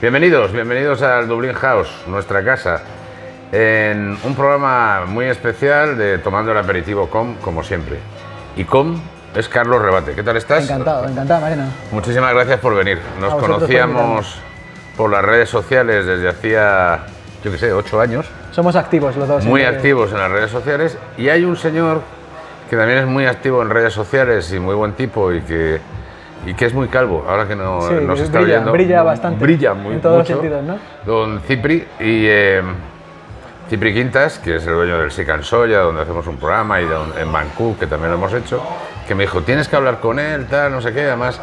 Bienvenidos, bienvenidos al Dublín House, nuestra casa, en un programa muy especial de Tomando el Aperitivo Com, como siempre. Y Com es Carlos Rebate. ¿Qué tal estás? Encantado, encantado, Mariano. Muchísimas gracias por venir. Nos conocíamos por las redes sociales desde hacía, yo qué sé, ocho años, Somos activos los dos. muy siempre. activos en las redes sociales. Y hay un señor que también es muy activo en redes sociales y muy buen tipo y que, y que es muy calvo, ahora que no, Sí, nos está brilla, brilla bastante. Brilla muy En todos los mucho. sentidos, ¿no? Don Cipri y eh, Cipri Quintas, que es el dueño del Sican Soya, donde hacemos un programa, y don- en Bangkok, que también lo hemos hecho, que me dijo, tienes que hablar con él, tal, no sé qué, además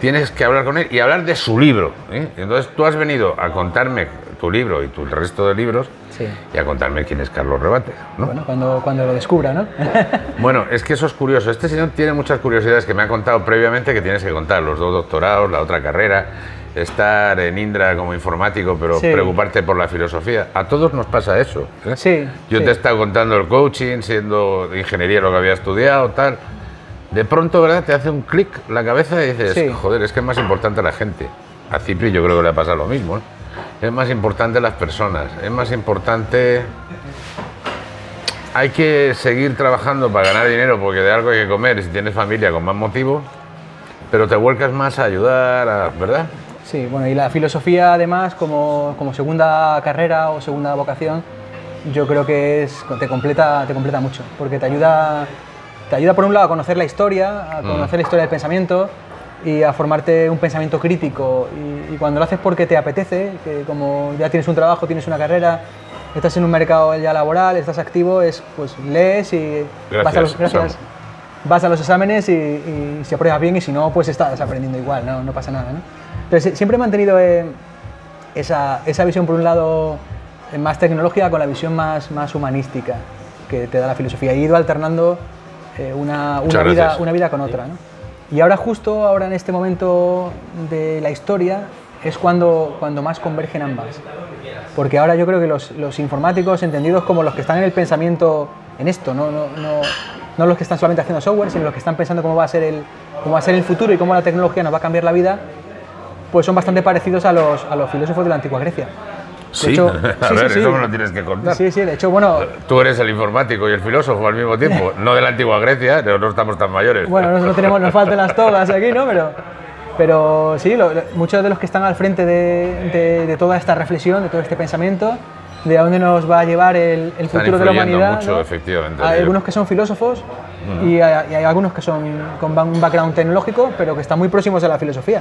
tienes que hablar con él y hablar de su libro. ¿eh? Entonces tú has venido a contarme tu libro y tu, el resto de libros Sí. y a contarme quién es Carlos Rebate. ¿no? Bueno, cuando, cuando lo descubra, ¿no? Bueno, es que eso es curioso. Este señor tiene muchas curiosidades que me ha contado previamente que tienes que contar. Los dos doctorados, la otra carrera, estar en Indra como informático, pero Sí. preocuparte por la filosofía. A todos nos pasa eso. ¿eh? Sí, Yo sí. te he estado contando el coaching, siendo ingeniería lo que había estudiado, tal. De pronto, ¿verdad? Te hace un clic la cabeza y dices, joder, es que es más importante la gente. A Cipri yo creo que le ha pasado lo mismo. ¿eh? Es más importante las personas, es más importante hay que seguir trabajando para ganar dinero porque de algo hay que comer y si tienes familia con más motivo, pero te vuelcas más a ayudar, a- ¿verdad? Sí, bueno, y la filosofía además como, como segunda carrera o segunda vocación, yo creo que es, te, completa, te completa mucho, porque te ayuda, te ayuda por un lado a conocer la historia, a conocer la historia del pensamiento y a formarte un pensamiento crítico. Y, y cuando lo haces porque te apetece, que como ya tienes un trabajo, tienes una carrera, estás en un mercado ya laboral, estás activo, es pues lees y vas a los, Gracias, gracias, vas a los exámenes y, y si apruebas bien y si no, pues estás aprendiendo igual, no, no pasa nada. ¿no? Entonces, siempre he mantenido eh, esa, esa visión, por un lado, eh, más tecnológica con la visión más, más humanística que te da la filosofía. He ido alternando eh, una, una, vida, gracias. una vida con otra. ¿no? Y ahora, justo ahora en este momento de la historia, es cuando, cuando más convergen ambas. Porque ahora yo creo que los, los informáticos, entendidos como los que están en el pensamiento en esto, no, no, no, no los que están solamente haciendo software, sino los que están pensando cómo va a ser el, cómo va a ser el futuro y cómo la tecnología nos va a cambiar la vida, pues son bastante parecidos a los, a los filósofos de la antigua Grecia. Sí, hecho- a sí, ver, sí, eso me lo tienes que contar. Sí, sí, de hecho, bueno, Tú eres el informático y el filósofo al mismo tiempo, no de la antigua Grecia, no no estamos tan mayores. bueno, no, no tenemos, nos faltan las togas aquí, ¿no? Pero, pero sí, lo- muchos de los que están al frente de, de- de toda esta reflexión, de todo este pensamiento, de a dónde nos va a llevar el, futuro de la humanidad. mucho, ¿no? efectivamente. Hay algunos que son filósofos y, hay, y hay algunos que son con un background tecnológico, pero que están muy próximos a la filosofía.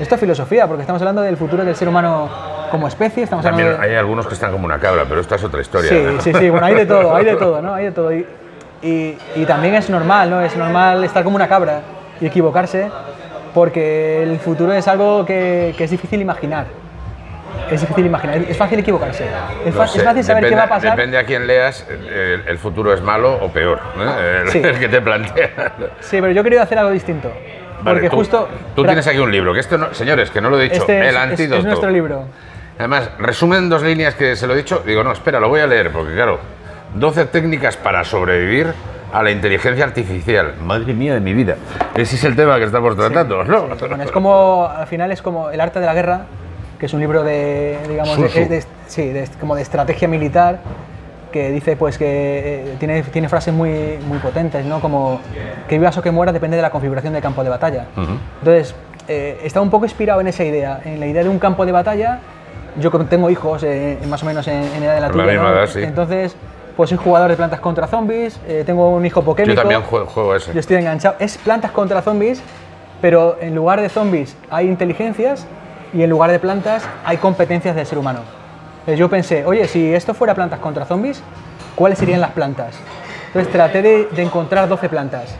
Esto es filosofía, porque estamos hablando del futuro del ser humano como especie, estamos También hablando de- hay algunos que están como una cabra, pero esta es otra historia. Sí, ¿eh? sí, sí, bueno, hay de todo, hay de todo, ¿no? Hay de todo. Y, y, y también es normal, ¿no? Es normal estar como una cabra y equivocarse, porque el futuro es algo que, que es difícil imaginar. Es difícil imaginar, es fácil equivocarse. Es, fa- sé, es fácil saber qué depende- va a pasar. Depende a quién leas, el, el futuro es malo o peor, ¿eh? el, Sí. el que te plantea. Sí, pero yo he querido hacer algo distinto. Vale, Porque tú, justo. Tú tienes aquí un libro, que esto no, señores, que no lo he dicho, Este es, el es- antídoto. es nuestro libro. Además, resumen dos líneas que se lo he dicho. Digo, no, espera, lo voy a leer, porque claro, 12 técnicas para sobrevivir a la inteligencia artificial. Madre mía de mi vida. Ese es el tema que estamos tratando, ¿no? Bueno, es como, al final es como El arte de la guerra, que es un libro de, digamos, Sun de, Tzu. de- sí, de- como de estrategia militar, que dice pues que eh, tiene, tiene frases muy, muy potentes, ¿no? Como que vivas o que mueras depende de la configuración del campo de batalla. Ujú. Entonces, eh, está un poco inspirado en esa idea, en la idea de un campo de batalla. Yo tengo hijos eh, más o menos en, en edad de la tuya, misma ¿no? edad, sí. Entonces, pues soy jugador de plantas contra zombies, eh, tengo un hijo Yo pokémico. también juego, juego ese. Yo estoy enganchado. Es plantas contra zombies, pero en lugar de zombies hay inteligencias y en lugar de plantas hay competencias del ser humano. Entonces yo pensé, oye, si esto fuera plantas contra zombies, ¿cuáles serían las plantas? Entonces traté de, de encontrar 12 plantas.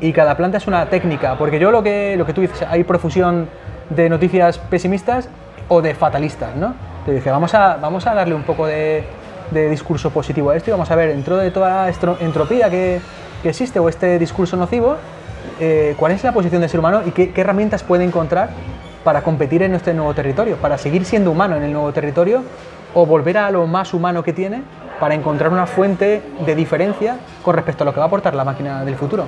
Y cada planta es una técnica, porque yo lo que, lo que tú dices, hay profusión de noticias pesimistas o de fatalistas, ¿no? Te dije, vamos a, vamos a darle un poco de, de discurso positivo a esto y vamos a ver, dentro de toda la entropía que, existe o este discurso nocivo, eh, cuál es la posición del ser humano y qué herramientas puede encontrar para competir en este nuevo territorio, para seguir siendo humano en el nuevo territorio o volver a lo más humano que tiene para encontrar una fuente de diferencia con respecto a lo que va a aportar la máquina del futuro.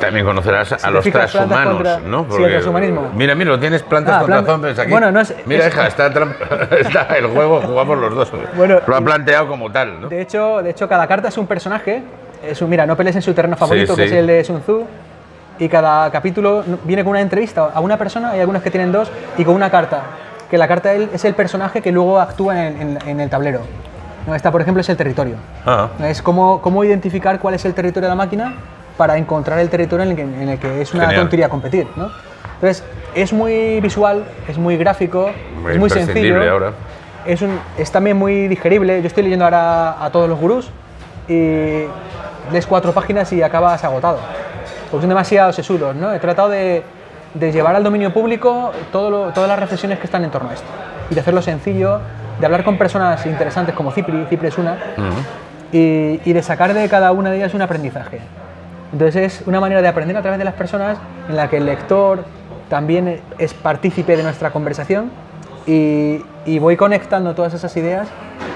También conocerás a te los transhumanos, contra- ¿no? sí, el transhumanismo. Mira, mira, tienes plantas Ah, contra plan- zombies aquí. bueno, no es- mira, es- hija, está, está el juego, jugamos los dos. Bueno, Lo ha planteado como tal, ¿no? De hecho, de hecho, cada carta es un personaje. Es un, mira, no pelees en su terreno favorito, que sí. es el de Sun Tzu. Y cada capítulo viene con una entrevista a una persona, hay algunos que tienen dos, y con una carta. Que la carta es el personaje que luego actúa en, en- en el tablero. ¿No? Esta, por ejemplo, es el territorio. Ah. Es cómo, cómo identificar cuál es el territorio de la máquina para encontrar el territorio en el que, en el que es una Genial. tontería competir. ¿no? Entonces, es muy visual, es muy gráfico, Muy es muy sencillo. ahora. Es, un, es también muy digerible. Yo estoy leyendo ahora a todos los gurús y lees cuatro páginas y acabas agotado. Porque son demasiado sesudos. ¿no? He tratado de, de llevar al dominio público todo lo- todas las reflexiones que están en torno a esto y de hacerlo sencillo, de hablar con personas interesantes como Cipri, Cipri es una, y, y de sacar de cada una de ellas un aprendizaje. Entonces es una manera de aprender a través de las personas en la que el lector también es partícipe de nuestra conversación y, y voy conectando todas esas ideas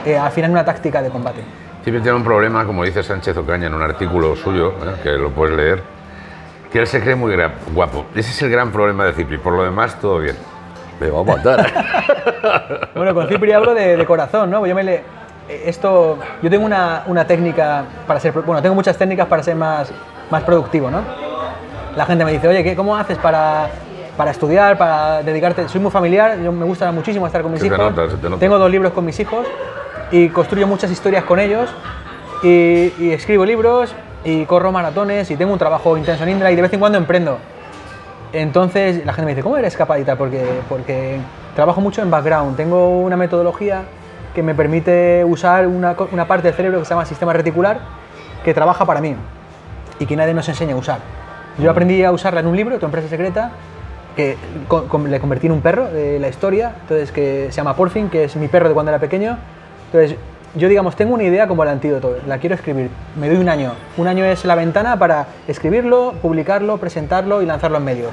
eh, al final en una táctica de combate. Siempre tiene un problema, como dice Sánchez Ocaña en un artículo suyo, ¿eh? que lo puedes leer, que él se cree muy guapo. Ese es el gran problema de Cipri. Por lo demás, todo bien. Me va a matar. Bueno, con Cipri hablo de, de corazón, ¿no? Yo me le, eh, esto, yo tengo una, una técnica para ser, bueno, tengo muchas técnicas para ser más, más productivo, ¿no? La gente me dice, oye, ¿qué, ¿cómo haces para, para estudiar, para dedicarte? Soy muy familiar, yo me gusta muchísimo estar con mis Se te hijos. nota, te. Tengo dos libros con mis hijos y construyo muchas historias con ellos y, y escribo libros y corro maratones y tengo un trabajo intenso en Indra y de vez en cuando emprendo. Entonces la gente me dice, ¿cómo eres capaz? Porque, porque trabajo mucho en background, tengo una metodología que me permite usar una, una parte del cerebro que se llama sistema reticular que trabaja para mí y que nadie nos enseña a usar. Yo aprendí a usarla en un libro, Tu empresa secreta, que co- com- le convertí en un perro de la historia, entonces que se llama Porfin, que es mi perro de cuando era pequeño. Entonces, yo digamos, tengo una idea como el antídoto, la quiero escribir, me doy un año. Un año es la ventana para escribirlo, publicarlo, presentarlo y lanzarlo en medios.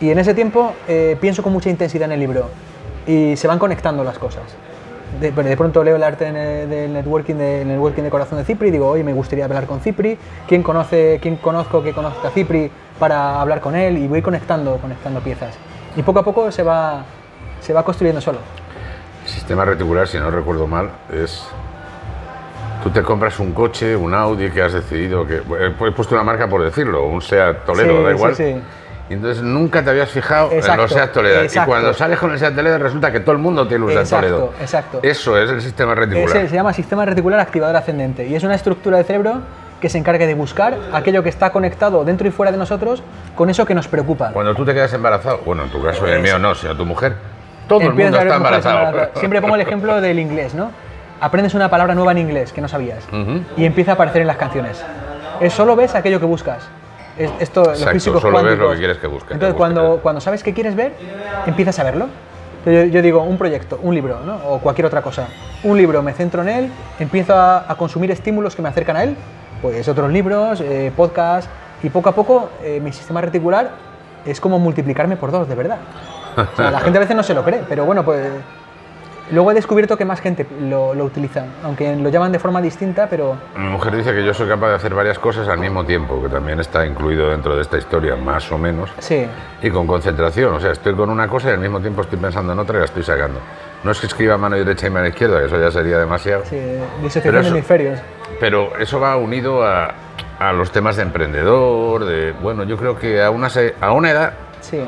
Y en ese tiempo eh, pienso con mucha intensidad en el libro y se van conectando las cosas. De, de pronto leo el arte del networking de, networking de corazón de Cipri y digo, oye, me gustaría hablar con Cipri. ¿Quién, conoce, quién conozco que conozca a Cipri para hablar con él? Y voy conectando, conectando piezas. Y poco a poco se va, se va construyendo solo. El sistema reticular, si no recuerdo mal, es. Tú te compras un coche, un Audi que has decidido que. He puesto una marca por decirlo, un Seat Toledo, Sí, da sí, igual. sí. Y entonces nunca te habías fijado en Exacto, los Seat Toledo. Y exacto. cuando sales con el Seat Toledo resulta que todo el mundo tiene un Seat Toledo. exacto. Eso es el sistema reticular. Ese se llama sistema reticular activador ascendente y es una estructura del cerebro que se encarga de buscar aquello que está conectado dentro y fuera de nosotros con eso que nos preocupa. Cuando tú te quedas embarazado, bueno, en tu caso y el mío no, sino tu mujer, todo el mundo está embarazado. Siempre pongo el ejemplo del inglés, ¿no? Aprendes una palabra nueva en inglés que no sabías Ujú. y empieza a aparecer en las canciones. Es solo ves aquello que buscas. Es- esto, los Exacto, físicos solo ves lo cuánticos. que quieres que busque, que Entonces, busque, cuando, cuando sabes qué quieres ver, empiezas a verlo. Yo, yo digo, un proyecto, un libro, ¿no? o cualquier otra cosa. Un libro, me centro en él, empiezo a, a consumir estímulos que me acercan a él, pues otros libros, eh, podcasts, y poco a poco eh, mi sistema reticular es como multiplicarme por dos, de verdad. O sea, la gente a veces no se lo cree, pero bueno, pues luego he descubierto que más gente lo, lo utiliza, aunque lo llaman de forma distinta, pero Mi mujer dice que yo soy capaz de hacer varias cosas al mismo tiempo, que también está incluido dentro de esta historia, más o menos. sí, Y con concentración, o sea, estoy con una cosa y al mismo tiempo estoy pensando en otra y la estoy sacando. No es que escriba mano derecha y mano izquierda, que eso ya sería demasiado. sí, Pero disociación de hemisferios. Pero eso va unido a, a los temas de emprendedor, de, bueno, yo creo que a una, a una edad, Sí,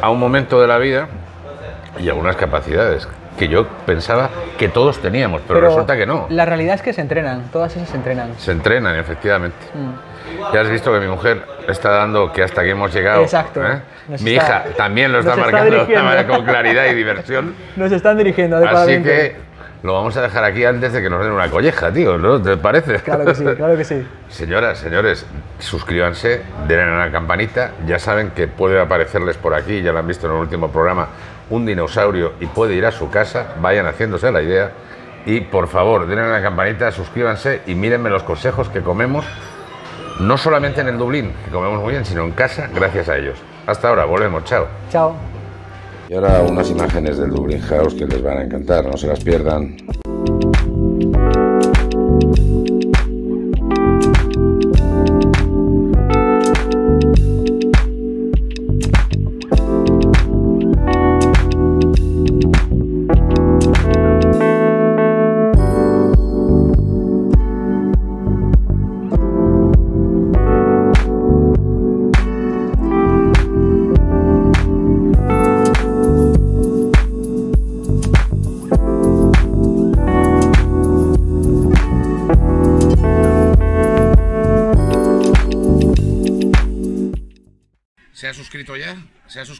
a un momento de la vida y algunas capacidades que yo pensaba que todos teníamos, pero, resulta que no. La realidad es que se entrenan, todas esas se entrenan. Se entrenan, efectivamente. Mm. Ya has visto que mi mujer está dando que hasta aquí hemos llegado. Exacto. ¿eh? Mi está- hija también lo está está marcando de una manera con claridad y diversión. Nos están dirigiendo Así adecuadamente. que lo vamos a dejar aquí antes de que nos den una colleja, tío, ¿no? ¿Te parece? Claro que sí, claro que sí. Señoras, señores, suscríbanse, denle a la campanita. Ya saben que puede aparecerles por aquí, ya lo han visto en el último programa, un dinosaurio y puede ir a su casa. Vayan haciéndose la idea. Y por favor, denle a la campanita, suscríbanse y mírenme los consejos que comemos, no solamente en el Dublín, que comemos muy bien, sino en casa, gracias a ellos. Hasta ahora, volvemos, chao. Chao. Y ahora unas imágenes del Dublin House que les van a encantar, no se las pierdan.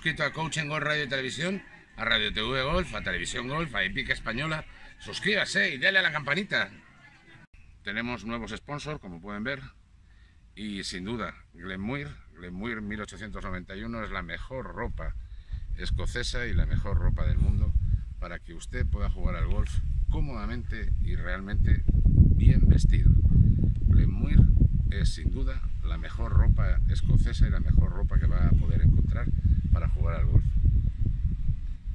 Suscrito a Coaching Golf Radio y Televisión? A Radio TV Golf, a Televisión Golf, a Epic Española. Suscríbase y dale a la campanita. Tenemos nuevos sponsors, como pueden ver. Y sin duda, Glenmuir, Glenmuir 1891 es la mejor ropa escocesa y la mejor ropa del mundo para que usted pueda jugar al golf cómodamente y realmente bien vestido. Glenmuir es sin duda la mejor ropa escocesa y la mejor ropa que va a poder encontrar para jugar al golf.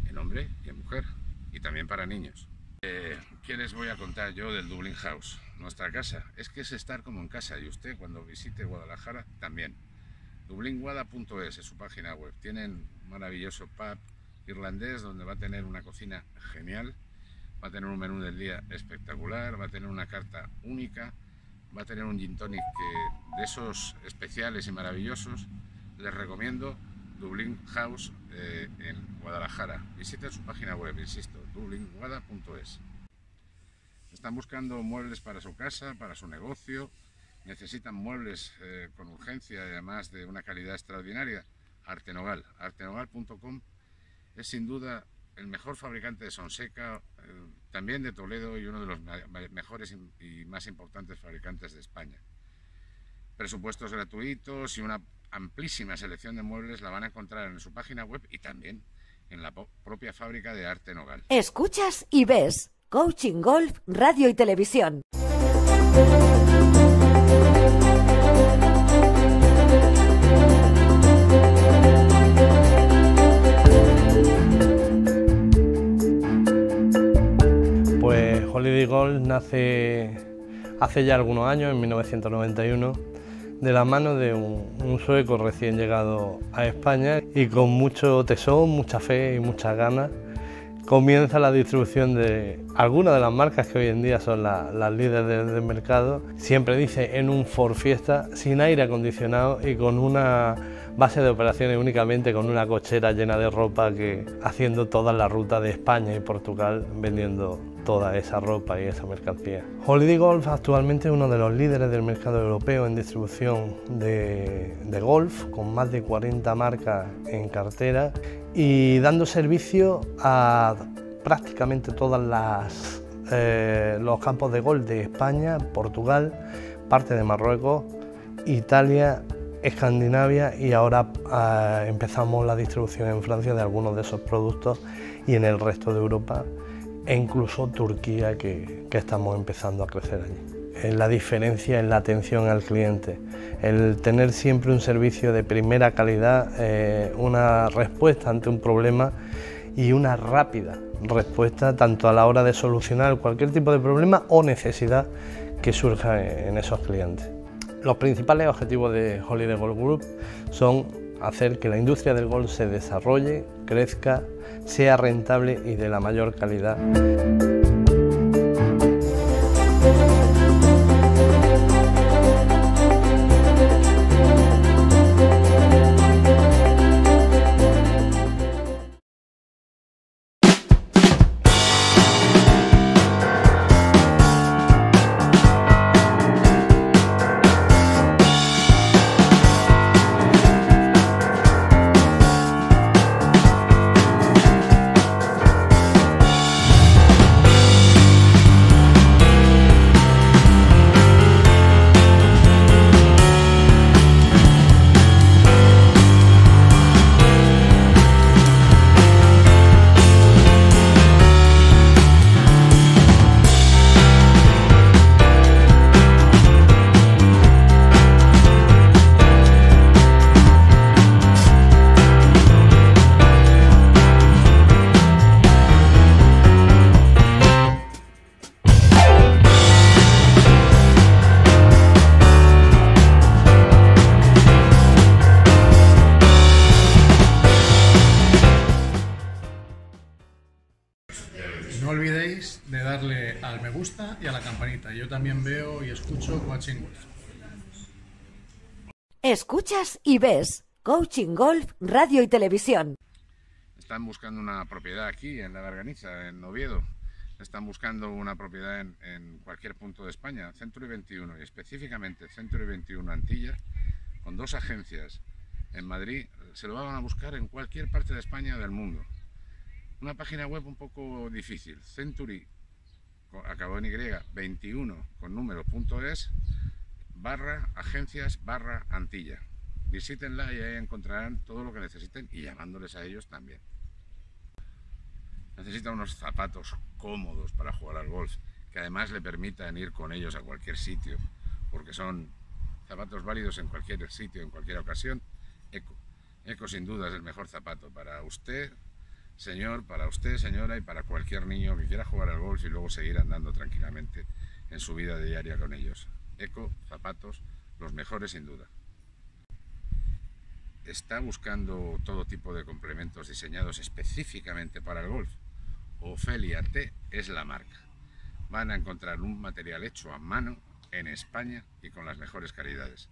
En hombre y en mujer. Y también para niños. Eh, ¿Qué les voy a contar yo del Dublin House? Nuestra casa. Es que es estar como en casa y usted cuando visite Guadalajara también. Dublinguada.es es su página web. Tienen un maravilloso pub irlandés donde va a tener una cocina genial, va a tener un menú del día espectacular, va a tener una carta única, va a tener un gin tonic que, de esos especiales y maravillosos. Les recomiendo Dublin House eh, en Guadalajara. Visiten su página web, insisto, dublinguada.es. Están buscando muebles para su casa, para su negocio, necesitan muebles eh, con urgencia además de una calidad extraordinaria. Artenogal, artenogal.com es sin duda el mejor fabricante de Sonseca, eh, también de Toledo y uno de los mejores y más importantes fabricantes de España. Presupuestos gratuitos y una amplísima selección de muebles la van a encontrar en su página web y también en la propia fábrica de arte nogal. Escuchas y ves Coaching Golf, Radio y Televisión. Holiday Golf nace hace ya algunos años, en 1991 de la mano de un, sueco recién llegado a España y con mucho tesón, mucha fe y muchas ganas comienza la distribución de algunas de las marcas que hoy en día son las líderes del, mercado. Siempre dice en un Ford Fiesta, sin aire acondicionado y con una base de operaciones únicamente con una cochera llena de ropa que haciendo toda la ruta de España y Portugal vendiendo toda esa ropa y esa mercancía. Holiday Golf actualmente es uno de los líderes del mercado europeo en distribución de, golf, con más de 40 marcas en cartera y dando servicio a prácticamente todos eh, los campos de golf de España, Portugal, parte de Marruecos, Italia, Escandinavia y ahora eh, empezamos la distribución en Francia de algunos de esos productos y en el resto de Europa e incluso Turquía que, estamos empezando a crecer allí. La diferencia en la atención al cliente, el tener siempre un servicio de primera calidad, eh, una respuesta ante un problema y una rápida respuesta tanto a la hora de solucionar cualquier tipo de problema o necesidad que surja en esos clientes. Los principales objetivos de Holiday Golf Group son hacer que la industria del golf se desarrolle, crezca, sea rentable y de la mayor calidad. Golf, Radio y Televisión. Están buscando una propiedad aquí en la Garganiza, en Oviedo. Están buscando una propiedad en, cualquier punto de España, Century 21 y específicamente Century 21 Antilla, con dos agencias en Madrid, se lo van a buscar en cualquier parte de España del mundo. Una página web un poco difícil, Century, acabó en Y, 21 con números.es, barra agencias barra Antilla. Visítenla y ahí encontrarán todo lo que necesiten y llamándoles a ellos también. Necesitan unos zapatos cómodos para jugar al golf, que además le permitan ir con ellos a cualquier sitio, porque son zapatos válidos en cualquier sitio, en cualquier ocasión. Eco. Eco sin duda es el mejor zapato para usted, señor, para usted, señora, y para cualquier niño que quiera jugar al golf y luego seguir andando tranquilamente en su vida diaria con ellos. Eco, zapatos, los mejores sin duda. ¿Está buscando todo tipo de complementos diseñados específicamente para el golf? Ofelia T es la marca. Van a encontrar un material hecho a mano en España y con las mejores calidades.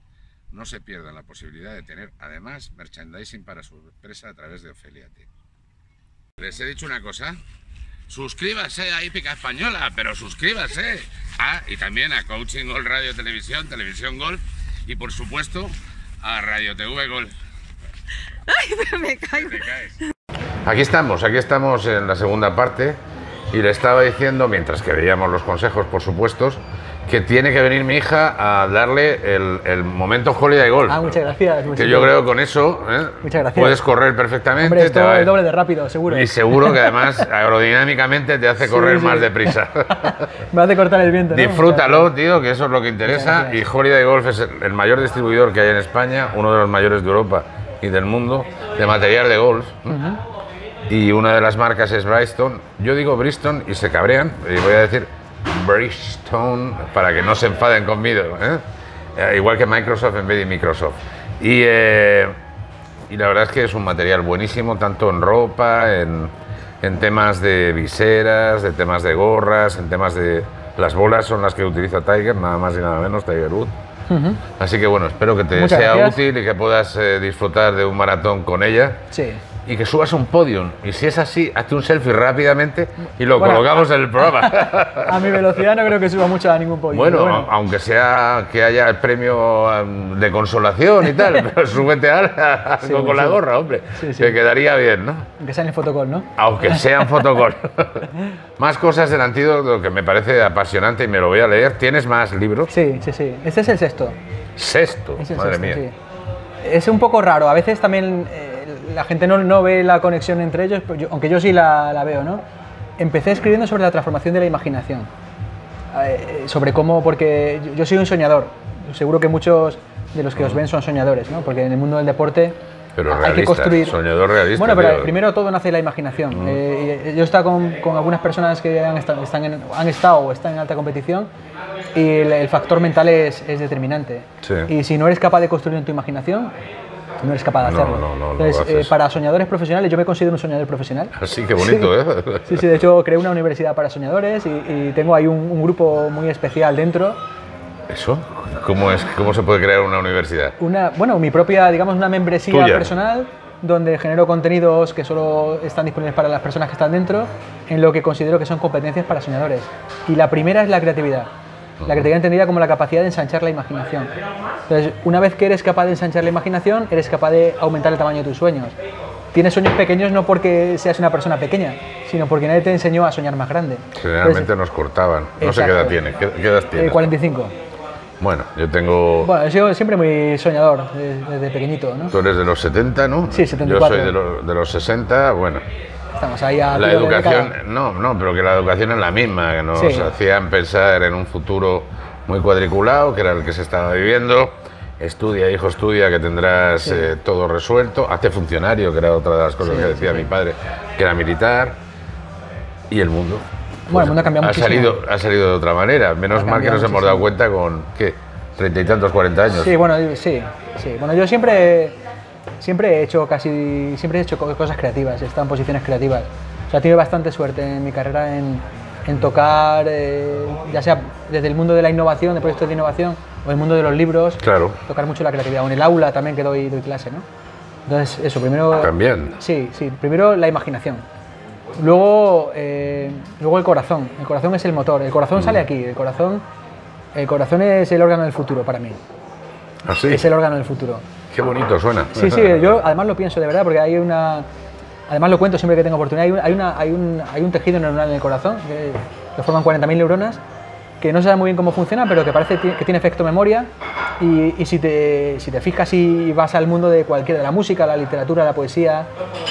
No se pierdan la posibilidad de tener además merchandising para su empresa a través de Ofelia T. Les he dicho una cosa. Suscríbase a Hípica Española, pero suscríbase. Ah, y también a Coaching Golf Radio Televisión, Televisión Golf y por supuesto a Radio TV Golf. Ay, pero me caigo. Te caes. Aquí estamos, aquí estamos en la segunda parte y le estaba diciendo, mientras que veíamos los consejos, por supuesto, que tiene que venir mi hija a darle el, el momento Holiday Golf. Ah, muchas gracias. Que yo creo que con eso ¿eh? Muchas gracias. puedes correr perfectamente. Hombre, te esto va a- es doble de rápido, seguro. Y seguro que además aerodinámicamente te hace Sí, correr sí. más deprisa. Me hace cortar el viento, ¿no? Disfrútalo, tío, que eso es lo que interesa. Y. Holiday Golf es el, el mayor distribuidor que hay en España, uno de los mayores de Europa y del mundo, de material de golf. Y una de las marcas es Bristol. Yo digo Bristol y se cabrean, y voy a decir Bristol para que no se enfaden conmigo. ¿eh? Eh, igual que Microsoft en vez de Microsoft. Y, eh, y la verdad es que es un material buenísimo, tanto en ropa, en, en temas de viseras, de temas de gorras, en temas de... Las bolas son las que utiliza Tiger, nada más y nada menos, Tiger Así que bueno, espero que te Muchas sea gracias. útil y que puedas eh, disfrutar de un maratón con ella Sí. Y que subas un podium. Y si es así, hazte un selfie rápidamente y lo Bueno, colocamos en el programa. A mi velocidad no creo que suba mucho a ningún podio. bueno, a- aunque sea que haya el premio um, de consolación y tal, pero súbete algo Sí, con la gorra, hombre. Sí. Que quedaría bien, ¿no? Aunque sea en el fotocall, ¿no? Aunque sean fotocall. más cosas del antídoto que me parece apasionante y me lo voy a leer. ¿Tienes más libros? Sí, sí, sí. Este es el sexto. Sexto, Es el madre sexto, mía. Es un poco raro. A veces también eh, la gente no, no ve la conexión entre ellos, pero yo- aunque yo sí la, la veo, ¿no? Empecé escribiendo sobre la transformación de la imaginación. Eh, sobre cómo, porque yo, yo soy un soñador. Seguro que muchos de los que os ven son soñadores, ¿no? Porque en el mundo del deporte Pero hay realista, que construir. soñador realista, Bueno, pero tío. primero todo nace de la imaginación. Eh, yo he estado con, con algunas personas que han estado, están en- han estado o están en alta competición y el, el factor mental es, es determinante. Sí. Y si no eres capaz de construir en tu imaginación, no eres capaz de hacerlo. no, no, Entonces, haces. eh, para soñadores profesionales, yo me considero un soñador profesional. Así que bonito, ¿eh? Sí, sí, de hecho creé una universidad para soñadores y, y tengo ahí un, un grupo muy especial dentro. ¿Eso? ¿Cómo, es, ¿Cómo se puede crear una universidad? Una, bueno, mi propia, digamos, una membresía Tuya. personal donde genero contenidos que solo están disponibles para las personas que están dentro en lo que considero que son competencias para soñadores. Y la primera es la creatividad. La creatividad entendida como la capacidad de ensanchar la imaginación. Entonces, una vez que eres capaz de ensanchar la imaginación, eres capaz de aumentar el tamaño de tus sueños. Tienes sueños pequeños no porque seas una persona pequeña, sino porque nadie te enseñó a soñar más grande. Generalmente Entonces, nos cortaban. No sé qué edad Exacto. tiene. ¿Qué, qué edad eh, tienes? 45. Bueno, yo tengo... Bueno, he sido siempre muy soñador desde, desde pequeñito, ¿no? Tú eres de los 70, ¿no? Sí, 74. Yo soy de, los- de los 60, bueno. Estamos ahí a La educación, no, no, pero que la educación es la misma, que nos Sí. hacían pensar en un futuro muy cuadriculado, que era el que se estaba viviendo. Estudia, hijo, estudia, que tendrás eh, todo resuelto. Hazte funcionario, que era otra de las cosas Sí, que decía mi padre, que era militar. Y el mundo. Bueno, el mundo ha cambiado muchísimo. Salido, ha salido de otra manera. Menos mal que nos hemos dado cuenta con, ¿qué? Treinta y tantos, cuarenta años. Sí, bueno, sí, sí. Bueno, yo siempre, siempre he hecho casi, siempre he hecho co- cosas creativas, he estado en posiciones creativas. O sea, tuve bastante suerte en mi carrera en, en tocar, eh, ya sea desde el mundo de la innovación, de proyectos de innovación, o el mundo de los libros, Claro. tocar mucho la creatividad, o en el aula también que doy, doy clase, ¿no? Entonces, eso, primero... También. Sí, sí, primero la imaginación. Luego, eh, luego el corazón. El corazón es el motor. El corazón Mm. sale aquí. El corazón, el corazón es el órgano del futuro para mí. ¿Ah, sí? es el órgano del futuro. Qué bonito suena. Sí, sí, yo además lo pienso de verdad porque hay una. Además lo cuento siempre que tengo oportunidad. Hay un, hay una- hay un, hay un tejido neuronal en el corazón que lo forman 40.000 neuronas que no se sabe muy bien cómo funciona, pero que parece que tiene efecto memoria. Y, y si, te, si te fijas y vas al mundo de cualquiera, de la música, la literatura, la poesía,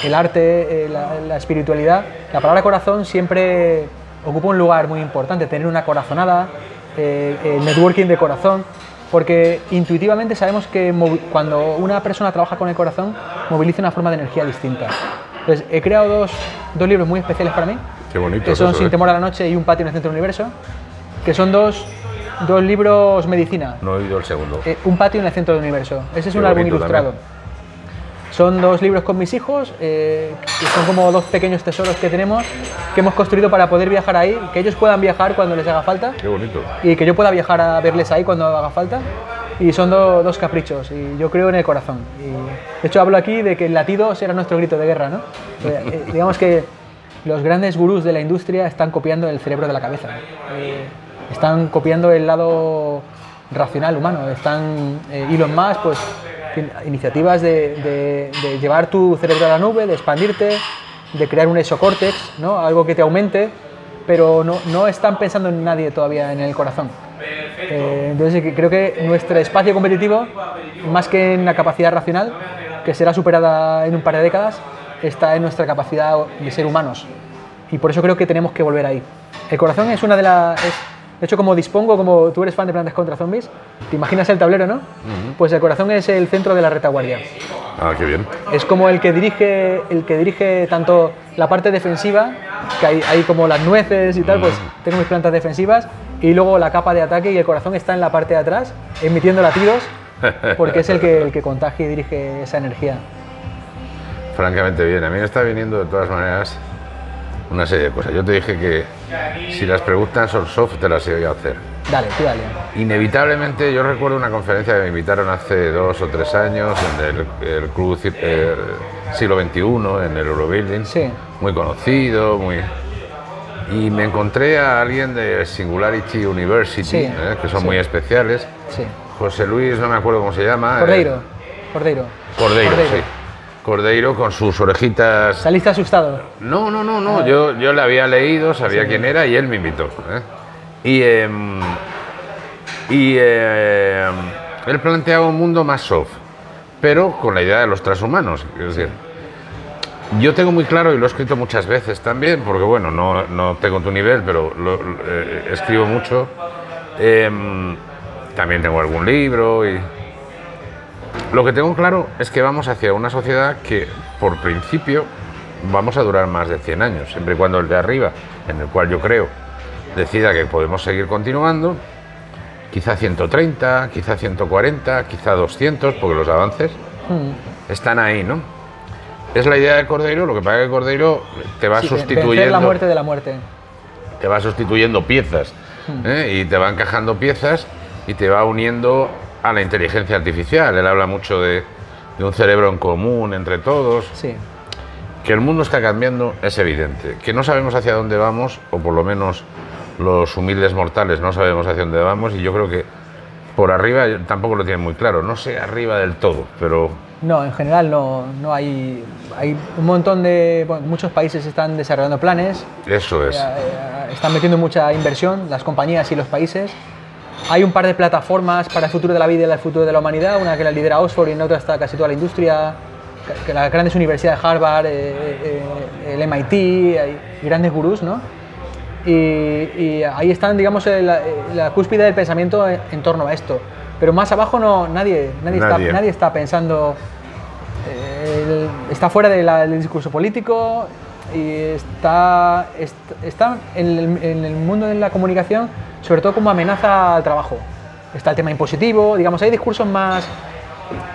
el arte, eh, la, la espiritualidad, la palabra corazón siempre ocupa un lugar muy importante. Tener una corazonada, eh, el networking de corazón, porque intuitivamente sabemos que cuando una persona trabaja con el corazón, moviliza una forma de energía distinta. Entonces, he creado dos, dos libros muy especiales para mí, Qué bonito. que son eso, Sin ¿eh? temor a la noche y Un patio en el centro del universo, que son dos, dos libros medicina. No he oído el segundo. Eh, un patio en el centro del universo. Ese es Qué un álbum ilustrado. también. Son dos libros con mis hijos, eh, que son como dos pequeños tesoros que tenemos, que hemos construido para poder viajar ahí, que ellos puedan viajar cuando les haga falta Qué bonito. y que yo pueda viajar a verles ahí cuando haga falta. Y son do- dos caprichos, y yo creo en el corazón. Y de hecho, hablo aquí de que el latido será nuestro grito de guerra, ¿no? Eh, digamos que los grandes gurús de la industria están copiando el cerebro de la cabeza. Eh, están copiando el lado racional humano. Están eh, Elon Musk, pues, iniciativas de, de- de llevar tu cerebro a la nube, de expandirte, de crear un exocórtex, ¿no? Algo que te aumente, pero no, no están pensando en nadie todavía en el corazón. Eh, entonces creo que nuestro espacio competitivo, más que en la capacidad racional, que será superada en un par de décadas, está en nuestra capacidad de ser humanos. Y por eso creo que tenemos que volver ahí. El corazón es una de las... de hecho, como dispongo, como tú eres fan de Plantas contra Zombies, te imaginas el tablero, ¿no? Pues el corazón es el centro de la retaguardia. Ah, qué bien. Es como el que dirige, el que dirige tanto la parte defensiva, que hay, hay como las nueces y tal, pues tengo mis plantas defensivas, y luego la capa de ataque y el corazón está en la parte de atrás, emitiendo latidos, porque es el que, el que contagia y dirige esa energía. Francamente bien. A mí me está viniendo de todas maneras una serie de cosas. Yo te dije que si las preguntas son soft, te las iba a hacer. Dale, tú dale. Inevitablemente, yo recuerdo una conferencia que me invitaron hace dos o tres años en el, el Club eh, Siglo XXI, en el Eurobuilding, Sí. muy conocido, muy... Y me encontré a alguien de Singularity University, Sí, eh, que son sí. muy especiales. Sí. José Luis, no me acuerdo cómo se llama. eh, Cordeiro. Cordeiro. Cordeiro, sí. Cordeiro con sus orejitas Saliste asustado. no, no, no, no. Ah. Yo, yo le había leído, sabía quién era y él me invitó. ¿eh? Y, em, y em, él planteaba un mundo más soft, pero con la idea de los transhumanos. Es decir, yo tengo muy claro, y lo he escrito muchas veces también, porque bueno, no, no tengo tu nivel, pero lo- eh, escribo mucho. Em, también tengo algún libro y... Lo que tengo claro es que vamos hacia una sociedad que, por principio, vamos a durar más de 100 años, siempre y cuando el de arriba, en el cual yo creo, decida que podemos seguir continuando, quizá 130, quizá 140, quizá 200, porque los avances Mm. están ahí, ¿no? Es la idea de Cordeiro, lo que pasa es que Cordeiro te va Sí, sustituyendo la muerte de la muerte. te va sustituyendo piezas ¿eh? y te va encajando piezas y te va uniendo a la inteligencia artificial. Él habla mucho de, de un cerebro en común entre todos. Sí. Que el mundo está cambiando es evidente. Que no sabemos hacia dónde vamos, o por lo menos los humildes mortales no sabemos hacia dónde vamos, y yo creo que por arriba tampoco lo tienen muy claro. No sé arriba del todo, pero No, en general no, no hay, hay un montón de, bueno, muchos países están desarrollando planes, eso es. eh, eh, están metiendo mucha inversión, las compañías y los países. Hay un par de plataformas para el futuro de la vida y el futuro de la humanidad, una que la lidera Oxford y en otra está casi toda la industria, que- las grandes universidades, Harvard, eh, eh, el MIT, hay grandes gurús, ¿no? Y, y ahí están, digamos, en la, cúspide del pensamiento en, en torno a esto. Pero más abajo no, nadie, nadie, Nadie. Está, nadie está pensando, eh, el- está fuera de la- del discurso político y está, est- está en, el, en el mundo de la comunicación, sobre todo como amenaza al trabajo. Está el tema impositivo, digamos, hay discursos más,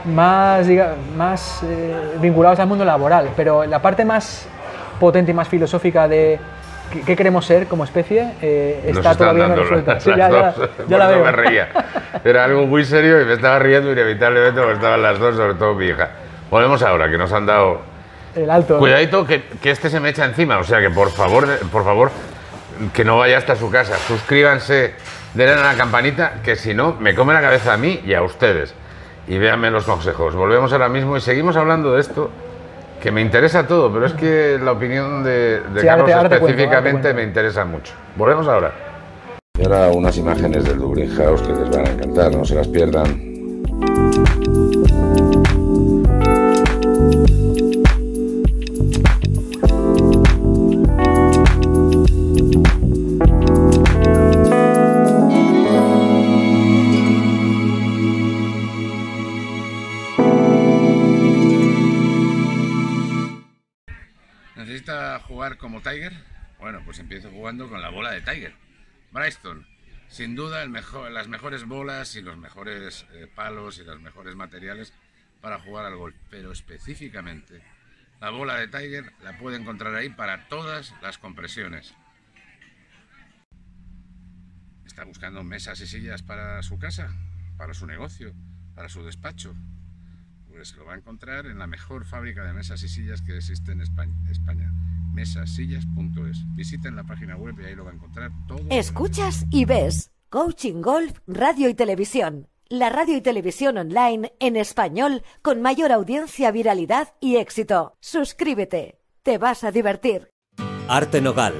más, diga- más eh, vinculados al mundo laboral, pero la parte más potente y más filosófica de qué, queremos ser como especie eh, está todavía no resuelta. Sí, ya, ya- ya la veo. me reía. Era algo muy serio y me estaba riendo inevitablemente porque estaban las dos, sobre todo mi hija. Volvemos ahora, que nos han dado El alto. Cuidadito que, que este se me echa encima, o sea que por favor, por favor, que no vaya hasta su casa. Suscríbanse, denle a la campanita, que si no, me come la cabeza a mí y a ustedes. y véanme los consejos. Volvemos ahora mismo y seguimos hablando de esto, que me interesa todo, pero es que la opinión de, de Sí, ahora Carlos te- ahora te cuento, ahora te específicamente cuento. me interesa mucho. Volvemos ahora. Y ahora unas imágenes del Dublin House que les van a encantar, no se las pierdan. Pues empiezo jugando con la bola de Tiger. Bryston, sin duda las mejores bolas y los mejores eh, palos y los mejores materiales para jugar al golf. Pero específicamente, la bola de Tiger la puede encontrar ahí para todas las compresiones. ¿Está buscando mesas y sillas para su casa, para su negocio, para su despacho? Pues lo va a encontrar en la mejor fábrica de mesas y sillas que existe en España mesasillas.es. Visiten la página web y ahí lo va a encontrar todo. Escuchas y ves Coaching Golf, Radio y Televisión. La radio y televisión online en español con mayor audiencia, viralidad y éxito. Suscríbete. Te vas a divertir. Arte Nogal,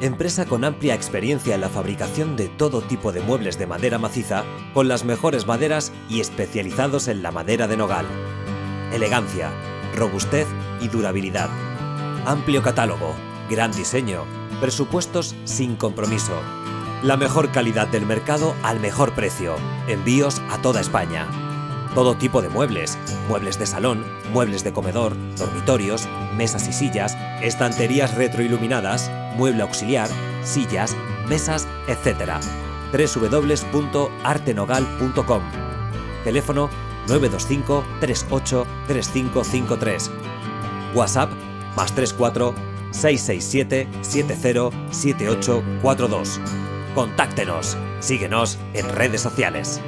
empresa con amplia experiencia en la fabricación de todo tipo de muebles de madera maciza, con las mejores maderas y especializados en la madera de nogal. Elegancia, robustez y durabilidad. Amplio catálogo, gran diseño, presupuestos sin compromiso. La mejor calidad del mercado al mejor precio. Envíos a toda España. Todo tipo de muebles, muebles de salón, muebles de comedor, dormitorios, mesas y sillas, estanterías retroiluminadas, mueble auxiliar, sillas, mesas, etc. www.artenogal.com Teléfono 925 38 3553 WhatsApp más 34 667 70 7842 Contáctenos. Síguenos en redes sociales.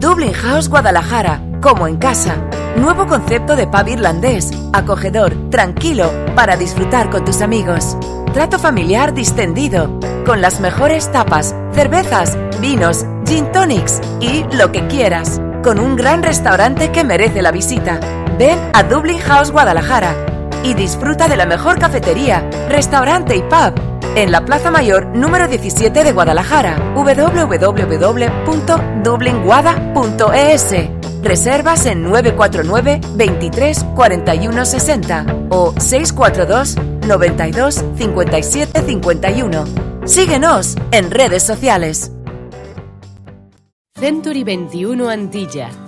Dublin House Guadalajara, como en casa. Nuevo concepto de pub irlandés, acogedor, tranquilo, para disfrutar con tus amigos. Trato familiar distendido, con las mejores tapas, cervezas, vinos, gin tonics y lo que quieras. Con un gran restaurante que merece la visita. Ven a Dublin House Guadalajara y disfruta de la mejor cafetería, restaurante y pub en la Plaza Mayor número 17 de Guadalajara, www.dublinguada.es. Reservas en 949 23 41 60 o 642 92 57 51. Síguenos en redes sociales. Century 21 Antilla.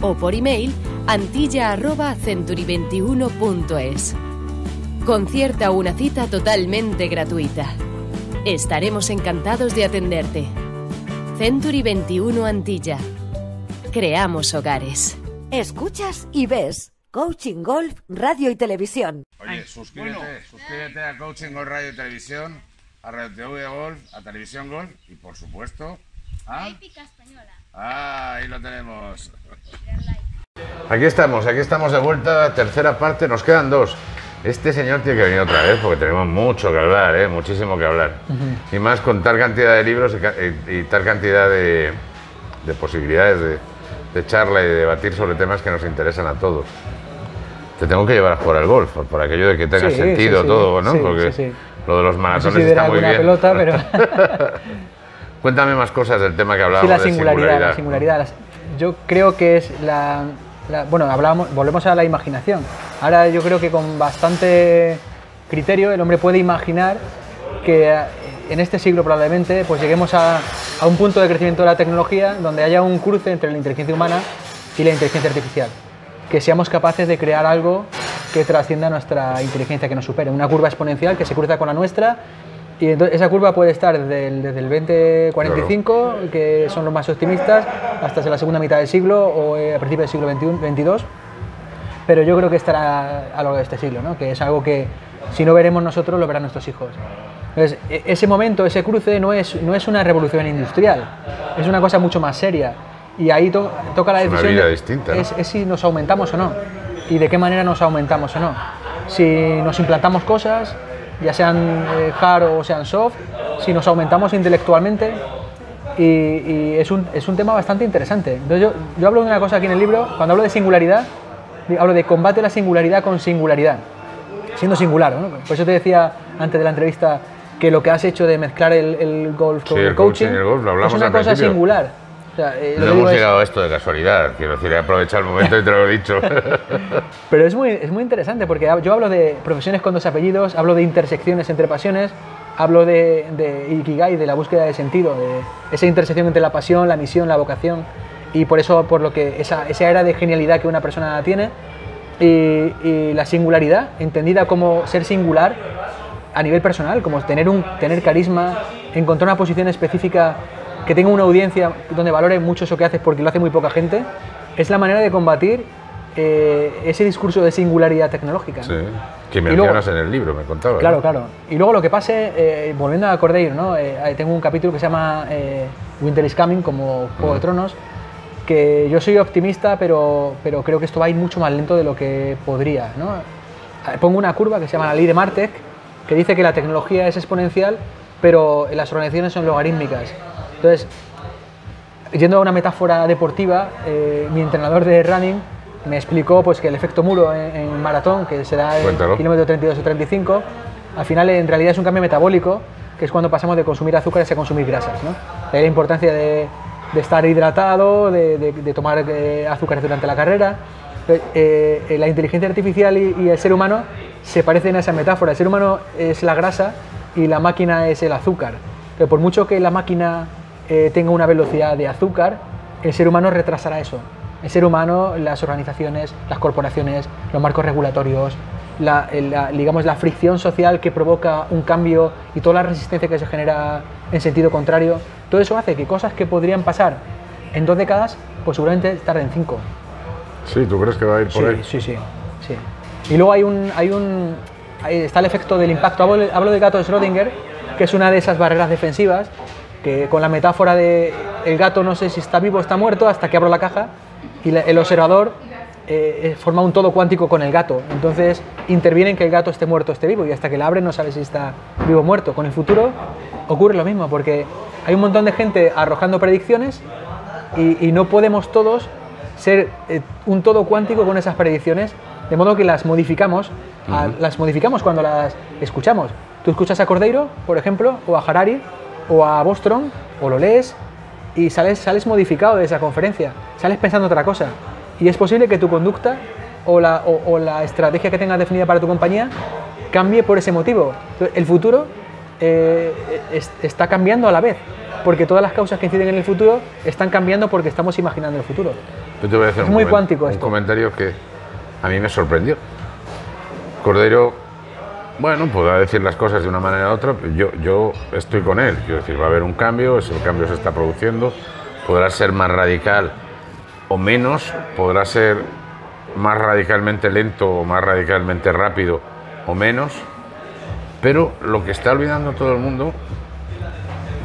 o por email antilla@century21.es. Concierta una cita totalmente gratuita. Estaremos encantados de atenderte. Century 21 Antilla. Creamos hogares. Escuchas y ves Coaching Golf, Radio y Televisión. Oye, suscríbete, suscríbete a Coaching Golf Radio y Televisión, a Radio TV Golf, a Televisión Golf y por supuesto a... Ah, ahí lo tenemos. Aquí estamos, aquí estamos de vuelta, tercera parte, nos quedan dos. Este señor tiene que venir otra vez porque tenemos mucho que hablar, ¿eh? muchísimo que hablar. Y más con tal cantidad de libros y, ca- y- y tal cantidad de, de posibilidades de, de charla y de debatir sobre temas que nos interesan a todos. Te tengo que llevar a jugar al golf, por, por aquello de que tenga Sí, sentido sí, sí. todo, ¿no? Sí, porque sí, sí. lo de los No sé maratones si está muy bien. pelota, pero Cuéntame más cosas del tema que sí, hablábamos la de singularidad, la singularidad. Las- Yo creo que es la, la- bueno, hablábamos, volvemos a la imaginación. Ahora yo creo que con bastante criterio el hombre puede imaginar que eh, en este siglo probablemente pues lleguemos a, a un punto de crecimiento de la tecnología donde haya un cruce entre la inteligencia humana y la inteligencia artificial. Que seamos capaces de crear algo que trascienda nuestra inteligencia, que nos supere. Una curva exponencial que se cruza con la nuestra Y entonces esa curva puede estar desde el, desde el 2045, que son los más optimistas, hasta la segunda mitad del siglo o eh, a principios del siglo 21, 22. Pero yo creo que estará a lo largo de este siglo, ¿no? que es algo que si no veremos nosotros, lo verán nuestros hijos. Entonces, e- ese momento, ese cruce, no es, no es una revolución industrial, es una cosa mucho más seria. Y ahí to- toca la Es una decisión vida de- distinta, ¿no? es, es si nos aumentamos o no, y de qué manera nos aumentamos o no. Si nos implantamos cosas, ya sean eh, hard o sean soft, si nos aumentamos intelectualmente, y, y es, un, es un tema bastante interesante. Entonces yo, yo hablo de una cosa aquí en el libro, cuando hablo de singularidad, hablo de combate la singularidad con singularidad, siendo singular. ¿no? Por eso te decía antes de la entrevista que lo que has hecho de mezclar el, el golf con Sí, el coaching, coaching el golf, lo es una cosa singular. Sea, eh, No hemos es- llegado a esto de casualidad, quiero decir, he aprovechado el momento y te lo he dicho. Pero es muy, es muy interesante porque yo hablo de profesiones con dos apellidos, hablo de intersecciones entre pasiones, hablo de, de Ikigai, de la búsqueda de sentido, de esa intersección entre la pasión, la misión, la vocación, y por eso, por lo que esa, esa era de genialidad que una persona tiene, y, y la singularidad, entendida como ser singular a nivel personal, como tener, un, tener carisma, encontrar una posición específica que tenga una audiencia donde valore mucho eso que haces porque lo hace muy poca gente, es la manera de combatir eh, ese discurso de singularidad tecnológica. Sí, que Y luego- mencionas en el libro, me contabas. Claro, ¿no? claro. Y luego lo que pase, eh, volviendo a Cordeiro, ¿no? Eh, tengo un capítulo que se llama eh, Winter is Coming, como Juego de Tronos, que yo soy optimista, pero, pero creo que esto va a ir mucho más lento de lo que podría. ¿no? Eh, Pongo una curva que se llama la ley de Martek, que dice que la tecnología es exponencial, pero las organizaciones son logarítmicas. Entonces, yendo a una metáfora deportiva, eh, mi entrenador de running me explicó pues, que el efecto muro en, en maratón, que se da en Cuéntalo. kilómetro 32 o 35, al final en realidad es un cambio metabólico, que es cuando pasamos de consumir azúcares a consumir grasas. ¿no? De la importancia de, de estar hidratado, de, de- de tomar eh, azúcares durante la carrera. Eh, eh, la inteligencia artificial y, y el ser humano se parecen a esa metáfora. El ser humano es la grasa y la máquina es el azúcar. Pero por mucho que la máquina eh, tenga una velocidad de azúcar, el ser humano retrasará eso. El ser humano, las organizaciones, las corporaciones, los marcos regulatorios, la, la- digamos, la fricción social que provoca un cambio y toda la resistencia que se genera en sentido contrario, todo eso hace que cosas que podrían pasar en dos décadas, pues seguramente tarden cinco. Sí, ¿tú crees que va a ir por Sí, ahí? sí, sí, sí. Y luego hay un, hay un, está el efecto del impacto. Hablo, hablo del gato de Schrödinger, que es una de esas barreras defensivas, que con la metáfora de el gato no sé si está vivo o está muerto hasta que abro la caja y la- el observador eh, eh, forma un todo cuántico con el gato. Entonces interviene en que el gato esté muerto o esté vivo y hasta que la abre no sabe si está vivo o muerto. Con el futuro ocurre lo mismo, porque hay un montón de gente arrojando predicciones y, y no podemos todos ser eh, un todo cuántico con esas predicciones, de modo que las modificamos, a- las modificamos cuando las escuchamos. Tú escuchas a Cordeiro, por ejemplo, o a Harari, o a Bostrom, o lo lees y sales, sales modificado de esa conferencia, sales pensando otra cosa. Y es posible que tu conducta o la, o- o la estrategia que tengas definida para tu compañía cambie por ese motivo. Entonces, El futuro eh, es- está cambiando a la vez, porque todas las causas que inciden en el futuro están cambiando porque estamos imaginando el futuro. Yo te voy a hacer Es un, muy cuántico un esto. comentario que a mí me sorprendió. Cordero, bueno, podrá decir las cosas de una manera u otra, pero yo, yo estoy con él. Quiero decir, va a haber un cambio, ese cambio se está produciendo, podrá ser más radical o menos, podrá ser más radicalmente lento o más radicalmente rápido o menos, pero lo que está olvidando todo el mundo,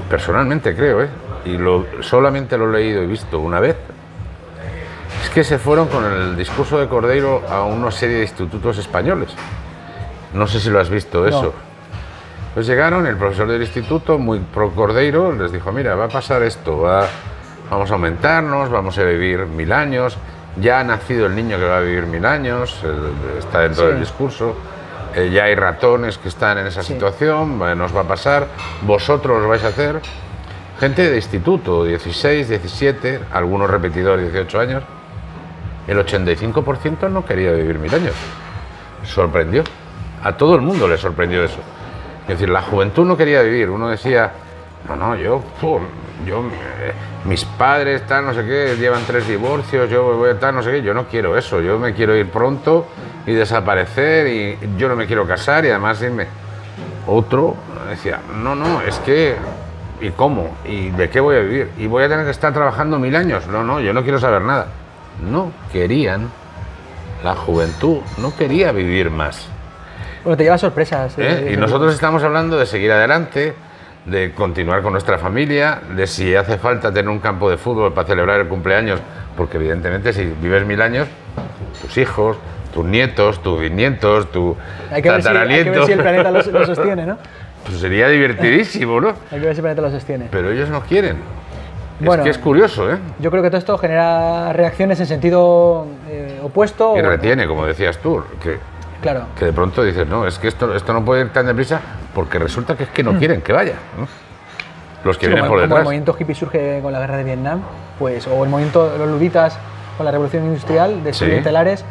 personalmente creo, ¿eh? y lo, solamente lo he leído y visto una vez, es que se fueron con el discurso de Cordeiro a una serie de institutos españoles. No sé si lo has visto eso. Pues llegaron, el profesor del instituto, muy pro Cordeiro, les dijo, mira, va a pasar esto, va- vamos a aumentarnos, vamos a vivir mil años, ya ha nacido el niño que va a vivir mil años, está dentro Sí. del discurso, eh, ya hay ratones que están en esa Sí. situación, nos va a pasar, vosotros lo vais a hacer. Gente de instituto, 16, 17, algunos repetidores, 18 años, el 85% no quería vivir mil años. Sorprendió. A todo el mundo le sorprendió eso. Es decir, la juventud no quería vivir. Uno decía, no, no, yo, yo, eh, mis padres, tal, no sé qué, llevan tres divorcios, yo voy a tal, no sé qué. Yo no quiero eso. Yo me quiero ir pronto y desaparecer y yo no me quiero casar y además irme. Otro decía, no, no, es que, ¿y cómo? ¿Y de qué voy a vivir? ¿Y voy a tener que estar trabajando mil años? No, no, yo no quiero saber nada. No querían, la juventud no quería vivir más. Bueno, te lleva sorpresas. ¿eh? eh, Y nosotros estamos hablando de seguir adelante, de continuar con nuestra familia, de si hace falta tener un campo de fútbol para celebrar el cumpleaños, porque evidentemente si vives mil años, tus hijos, tus nietos, tus bisnietos, tu hay que, ver si, hay que ver si el planeta lo, lo sostiene, ¿no? pues sería divertidísimo, ¿no? Hay que ver si el planeta lo sostiene. Pero ellos no quieren. Bueno. es que es curioso, ¿eh? Yo creo que todo esto genera reacciones en sentido eh, opuesto. Y o- retiene, como decías tú, que, Claro. que de pronto dices, no, es que esto, esto no puede ir tan deprisa porque resulta que es que no quieren que vaya. ¿no? Los que. Sí, vienen como, por como el detrás. movimiento hippie surge con la guerra de Vietnam, pues, o el movimiento de los luditas con la revolución industrial de Sí. telares,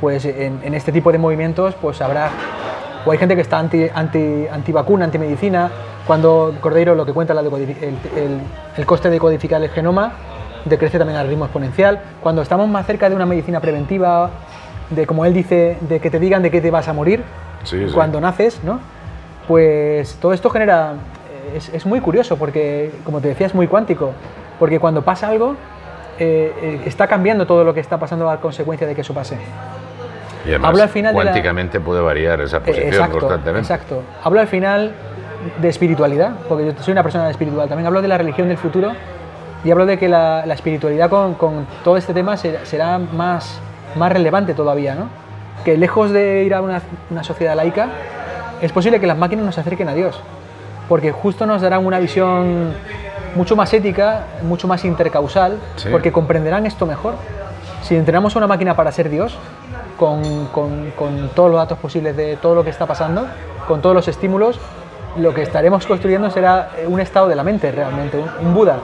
pues en, en este tipo de movimientos pues habrá o hay gente que está anti, anti, anti vacuna, anti medicina, cuando Cordeiro lo que cuenta la el- el coste de codificar el genoma decrece también al ritmo exponencial, cuando estamos más cerca de una medicina preventiva, de como él dice, de que te digan de qué te vas a morir Sí, sí. cuando naces, ¿no? Pues todo esto genera, eh, es, es muy curioso porque, como te decía, es muy cuántico, porque cuando pasa algo, eh, eh, está cambiando todo lo que está pasando a consecuencia de que eso pase. Y además, Hablo al final de la- cuánticamente puede variar esa posición exacto, constantemente. exacto. Hablo al final de espiritualidad, porque yo soy una persona espiritual. También hablo de la religión del futuro y hablo de que la, la espiritualidad con, con todo este tema será, será más, más relevante todavía, ¿no? Que lejos de ir a una, una sociedad laica, es posible que las máquinas nos acerquen a Dios, porque justo nos darán una visión mucho más ética, mucho más intercausal, Sí. porque comprenderán esto mejor. Si entrenamos a una máquina para ser Dios, con, con- con todos los datos posibles de todo lo que está pasando, con todos los estímulos, lo que estaremos construyendo será un estado de la mente realmente, un, un Buda.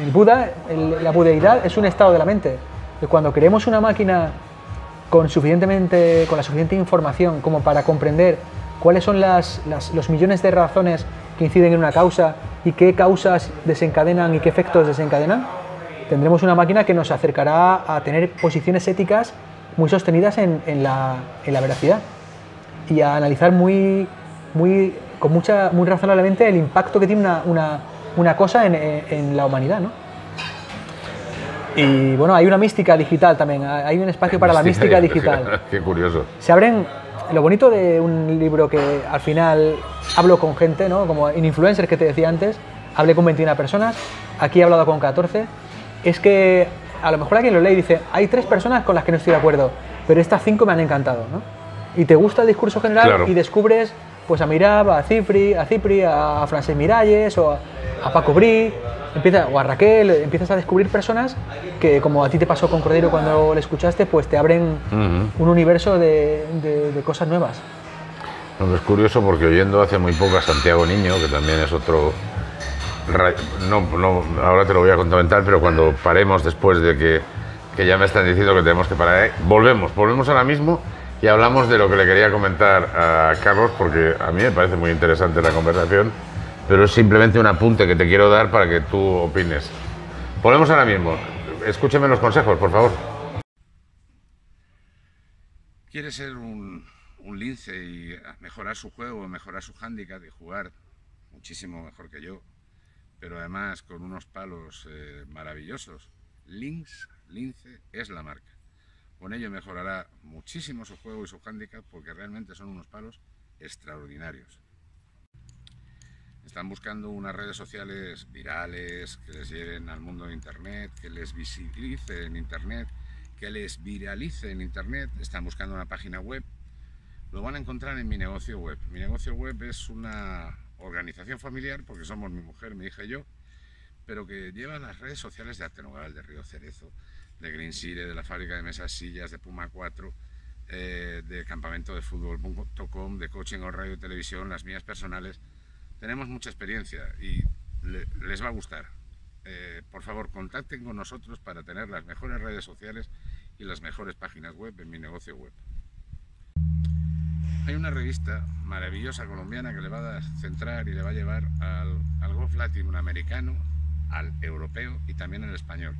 El Buda, el- la budeidad es un estado de la mente. Y cuando creemos una máquina con, suficientemente, con la suficiente información como para comprender cuáles son los millones de razones que inciden en una causa y qué causas desencadenan y qué efectos desencadenan, tendremos una máquina que nos acercará a tener posiciones éticas muy sostenidas en, en la, en la veracidad y a analizar muy, muy, con mucha, muy razonablemente el impacto que tiene una, una- una cosa en- en la humanidad. ¿no? Y bueno, hay una mística digital también, hay un espacio para la mística digital. Qué curioso. Se abren. Lo bonito de un libro que al final hablo con gente, ¿no? como en influencers que te decía antes, hablé con 21 personas, aquí he hablado con 14, es que a lo mejor alguien lo lee y dice, hay tres personas con las que no estoy de acuerdo, pero estas cinco me han encantado. ¿no? Y te gusta el discurso general Claro. y descubres pues, a Mirab, a Cipri, a, Cipri, a Francesc Miralles o a, a Paco Brí, empieza, o a Raquel, empiezas a descubrir personas que, como a ti te pasó con Cordero cuando le escuchaste, pues te abren Ujú. un universo de, de- de cosas nuevas. No, es curioso porque oyendo hace muy poco a Santiago Niño, que también es otro... No, no, ahora te lo voy a comentar, pero cuando paremos después de que, que ya me están diciendo que tenemos que parar, ¿eh? volvemos, volvemos ahora mismo y hablamos de lo que le quería comentar a Carlos, porque a mí me parece muy interesante la conversación, pero es simplemente un apunte que te quiero dar para que tú opines. Volvemos ahora mismo. Escúcheme los consejos, por favor. quiere ser un, lince y mejorar su juego, mejorar su handicap y jugar muchísimo mejor que yo, pero además con unos palos eh, maravillosos, Lynx, Lince es la marca. Con ello mejorará muchísimo su juego y su handicap porque realmente son unos palos extraordinarios. Están buscando unas redes sociales virales que les lleven al mundo de Internet, que les visibilice en Internet, que les viralice en Internet. Están buscando una página web. Lo van a encontrar en mi negocio web. Mi negocio web es una organización familiar, porque somos mi mujer, mi hija y yo, pero que lleva las redes sociales de Arte Nogal, de Río Cerezo, de Green Sire, de la fábrica de mesas sillas, de Puma 4, eh, de campamento de fútbol.com, de coaching o radio y televisión, las mías personales. Tenemos mucha experiencia y le- les va a gustar. Eh, por favor, contacten con nosotros para tener las mejores redes sociales y las mejores páginas web en mi negocio web. Hay una revista maravillosa colombiana que le va a centrar y le va a llevar al golf latinoamericano, al europeo y también al español.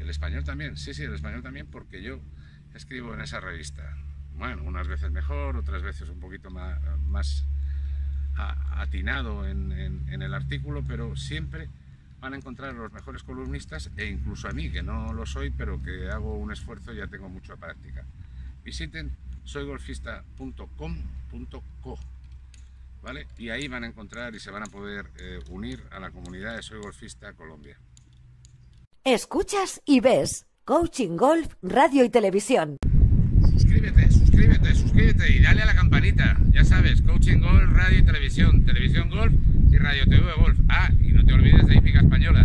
El español también, sí, sí, el español también porque yo escribo en esa revista. Bueno, unas veces mejor, otras veces un poquito más, atinado en el artículo, pero siempre van a encontrar los mejores columnistas e incluso a mí, que no lo soy, pero que hago un esfuerzo y ya tengo mucha práctica. Visiten soygolfista.com.co, ¿vale? Y ahí van a encontrar y se van a poder eh, unir a la comunidad de Soy Golfista Colombia. Escuchas y ves Coaching Golf, Radio y Televisión. Suscríbete, suscríbete, suscríbete y dale a la campanita. Ya sabes, Coaching Golf, Radio y Televisión, Televisión Golf y Radio TV Golf. Ah, y no te olvides de Hípica Española.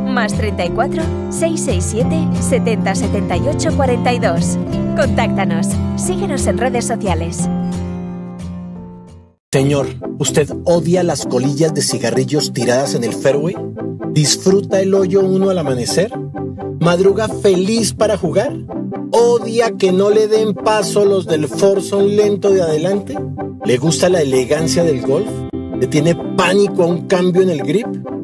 más 34 667 70 78 42. Contáctanos. Síguenos en redes sociales. Señor, ¿usted odia las colillas de cigarrillos tiradas en el fairway? ¿Disfruta el hoyo uno al amanecer? ¿Madruga feliz para jugar? ¿Odia que no le den paso los del foursome lento de adelante? ¿Le gusta la elegancia del golf? ¿Le tiene pánico a un cambio en el grip?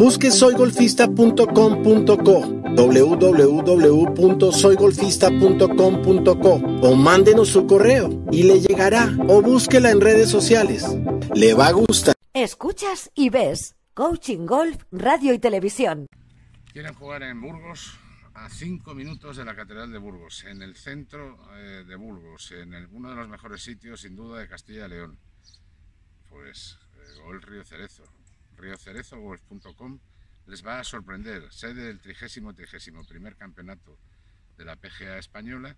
Busque soygolfista.com.co www.soygolfista.com.co o mándenos su correo y le llegará o búsquela en redes sociales. Le va a gustar. Escuchas y ves Coaching Golf, Radio y Televisión. Quieren jugar en Burgos, a cinco minutos de la Catedral de Burgos, en el centro eh, de Burgos, en el- uno de los mejores sitios, sin duda, de Castilla y León. Pues eh, Gol Río Cerezo, riocerezogolf.com les va a sorprender. Sede del trigésimo trigésimo primer campeonato de la PGA española,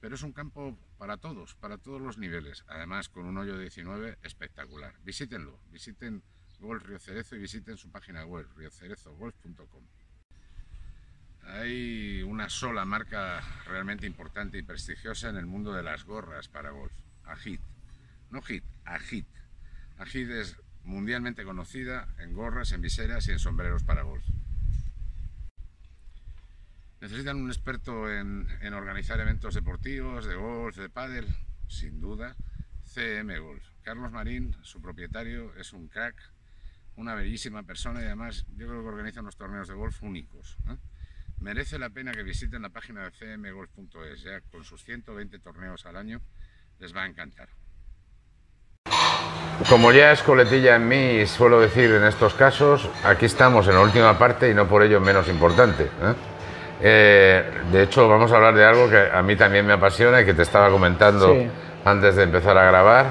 pero es un campo para todos, para todos los niveles. Además, con un hoyo 19 espectacular. Visítenlo, visiten Gol Río Cerezo y visiten su página web, riocerezogolf.com. Hay una sola marca realmente importante y prestigiosa en el mundo de las gorras para golf, Agit. No Hit, Agit. Agit es mundialmente conocida en gorras, en viseras y en sombreros para golf. ¿Necesitan un experto en, organizar eventos deportivos, de golf, de pádel? Sin duda, CM Golf. Carlos Marín, su propietario, es un crack, una bellísima persona y además yo creo que organiza unos torneos de golf únicos. Merece la pena que visiten la página de cmgolf.es, ya con sus 120 torneos al año, les va a encantar. Como ya es coletilla en mí y suelo decir en estos casos, aquí estamos en la última parte y no por ello menos importante. ¿eh? Eh, de hecho, vamos a hablar de algo que a mí también me apasiona y que te estaba comentando Sí. antes de empezar a grabar,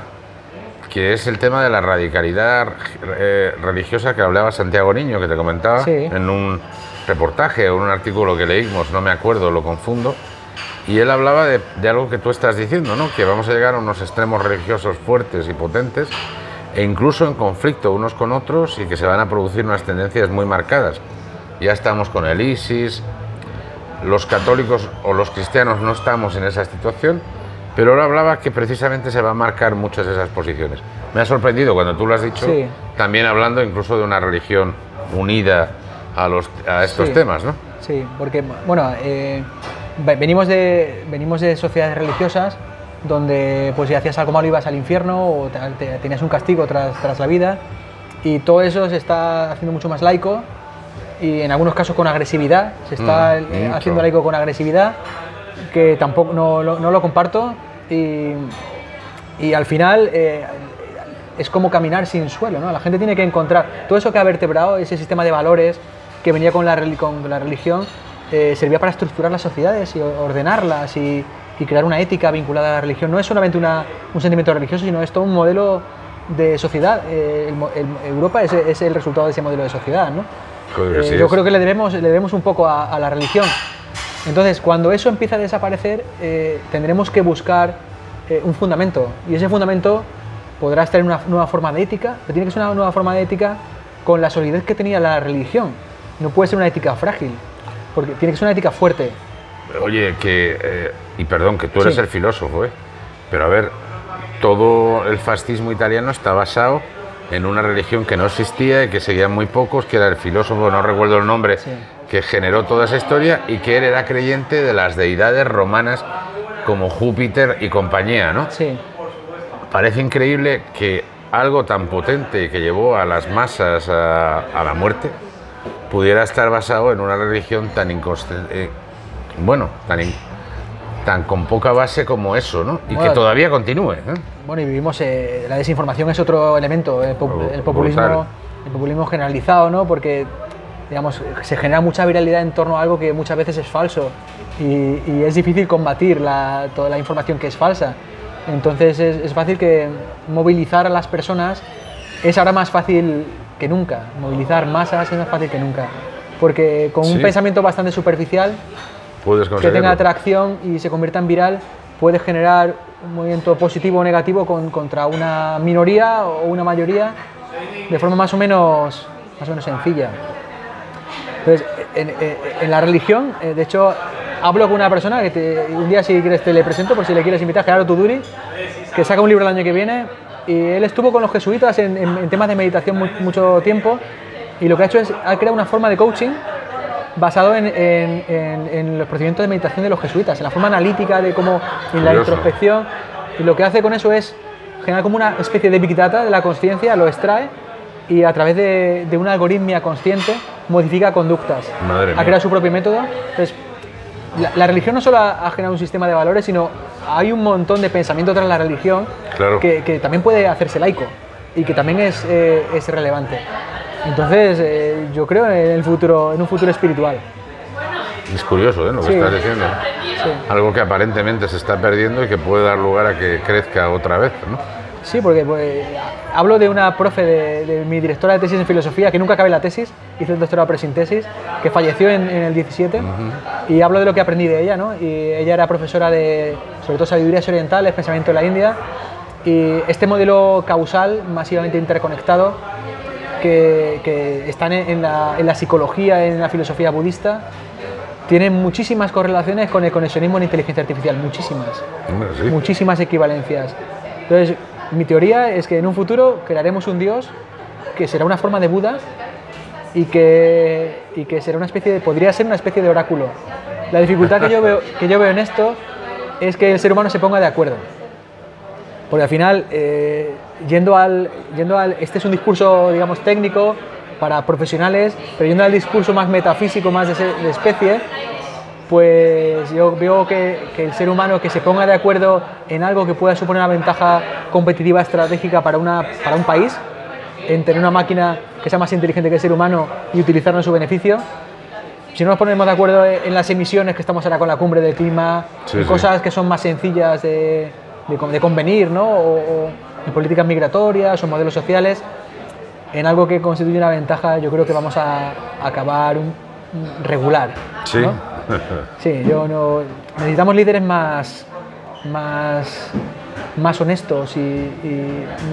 que es el tema de la radicalidad eh, religiosa que hablaba Santiago Niño, que te comentaba Sí. en un reportaje o en un artículo que leímos, no me acuerdo, lo confundo. Y él hablaba de, de algo que tú estás diciendo, ¿no? que vamos a llegar a unos extremos religiosos fuertes y potentes e incluso en conflicto unos con otros y que se van a producir unas tendencias muy marcadas. Ya estamos con el ISIS, los católicos o los cristianos no estamos en esa situación, pero ahora hablaba que precisamente se van a marcar muchas de esas posiciones. Me ha sorprendido cuando tú lo has dicho, Sí. también hablando incluso de una religión unida a, los, a estos Sí. temas, ¿no? Sí, porque, bueno, eh, venimos, de, venimos de sociedades religiosas donde pues si hacías algo malo ibas al infierno o te- te- tenías un castigo tras, tras la vida. Y todo eso se está haciendo mucho más laico y en algunos casos con agresividad, se está Mm, eh, haciendo laico con agresividad que tampoco no, lo- no lo comparto. Y, y al final eh, es como caminar sin suelo, ¿no? La gente tiene que encontrar todo eso que ha vertebrado, ese sistema de valores que venía con la, con la religión, eh, servía para estructurar las sociedades y ordenarlas y, y crear una ética vinculada a la religión. No es solamente una- un sentimiento religioso, sino es todo un modelo de sociedad. Eh, el mo- el- Europa es, es el resultado de ese modelo de sociedad, ¿no? Joder, Eh, yo es. creo que le debemos, le debemos un poco a, a la religión. Entonces, cuando eso empieza a desaparecer, tendremos que buscar un fundamento. Y ese fundamento podrá estar en una nueva forma de ética, pero tiene que ser una nueva forma de ética con la solidez que tenía la religión. No puede ser una ética frágil, porque tiene que ser una ética fuerte. Oye, que. eh, y perdón, que tú eres Sí. el filósofo, ¿eh? Pero a ver, todo el fascismo italiano está basado en una religión que no existía y que seguían muy pocos, que era el filósofo, no recuerdo el nombre, que generó toda esa historia y que él era creyente de las deidades romanas como Júpiter y compañía, ¿no? Sí. Parece increíble que algo tan potente que llevó a las masas a, a la muerte pudiera estar basado en una religión tan inconsciente, bueno, tan, tan con poca base como eso, ¿no? Y que Bueno, todavía continúe. ¿eh? Bueno, y vivimos, eh, la desinformación es otro elemento, el, pop- el populismo, brutal. el populismo generalizado, ¿no? Porque, digamos, se genera mucha viralidad en torno a algo que muchas veces es falso y, y es difícil combatir la- toda la información que es falsa. Entonces es, es fácil que movilizar a las personas es ahora más fácil que nunca, movilizar masas es más fácil que nunca. Porque con un Sí. pensamiento bastante superficial Puedes que tenga atracción y se convierta en viral, puede generar un movimiento positivo o negativo con- contra una minoría o una mayoría de forma más o menos, más o menos sencilla. Entonces, en, en- en la religión, eh, de hecho, hablo con una persona que te- un día, si quieres, te le presento, por si le quieres invitar, Gerardo Tuduri, que saca un libro el año que viene. Y él estuvo con los jesuitas en, en- en temas de meditación mu- mucho tiempo. Y lo que ha hecho es, ha creado una forma de coaching basado en, en- los procedimientos de meditación de los jesuitas, en la forma analítica de cómo, en la Curioso. introspección. Y lo que hace con eso es generar como una especie de big data de la conciencia, lo extrae y a través de, de una algoritmia consciente modifica conductas. Madre ha mía. creado su propio método. Entonces, la, la religión no solo ha, ha generado un sistema de valores, sino hay un montón de pensamiento tras la religión Claro. que, que también puede hacerse laico y que también es, eh, es relevante. Entonces, eh, yo creo en el futuro, en un futuro espiritual. Es curioso ¿eh? lo que Sí. estás diciendo. Sí. Algo que aparentemente se está perdiendo y que puede dar lugar a que crezca otra vez, ¿no? Sí, porque pues, hablo de una profe de, de mi directora de tesis en filosofía que nunca acabé la tesis, hice el doctorado pero sin tesis, que falleció en, en el 17 y hablo de lo que aprendí de ella, ¿no? Y ella era profesora de, sobre todo, sabidurías orientales, pensamiento de la India y este modelo causal masivamente interconectado que, que están en, la, en la psicología, en la filosofía budista, tiene muchísimas correlaciones con el conexionismo en inteligencia artificial, muchísimas sí. muchísimas equivalencias. Entonces, mi teoría es que en un futuro crearemos un dios que será una forma de Buda y que, y que será una especie de, podría ser una especie de oráculo. La dificultad que yo, veo, que yo veo en esto es que el ser humano se ponga de acuerdo. Porque al final, eh, yendo, al, yendo al... Este es un discurso, digamos, técnico para profesionales, pero yendo al discurso más metafísico, más de, de especie, pues yo veo que, que el ser humano que se ponga de acuerdo en algo que pueda suponer una ventaja competitiva estratégica para, una, para un país, en tener una máquina que sea más inteligente que el ser humano y utilizarla en su beneficio, si no nos ponemos de acuerdo en las emisiones que estamos ahora con la cumbre del clima, Sí, cosas que son más sencillas de, de con- de convenir, ¿no? o, o en políticas migratorias o modelos sociales, en algo que constituye una ventaja, yo creo que vamos a acabar un- un regular. Sí. ¿no? Sí, yo no. Necesitamos líderes más, más, más honestos y,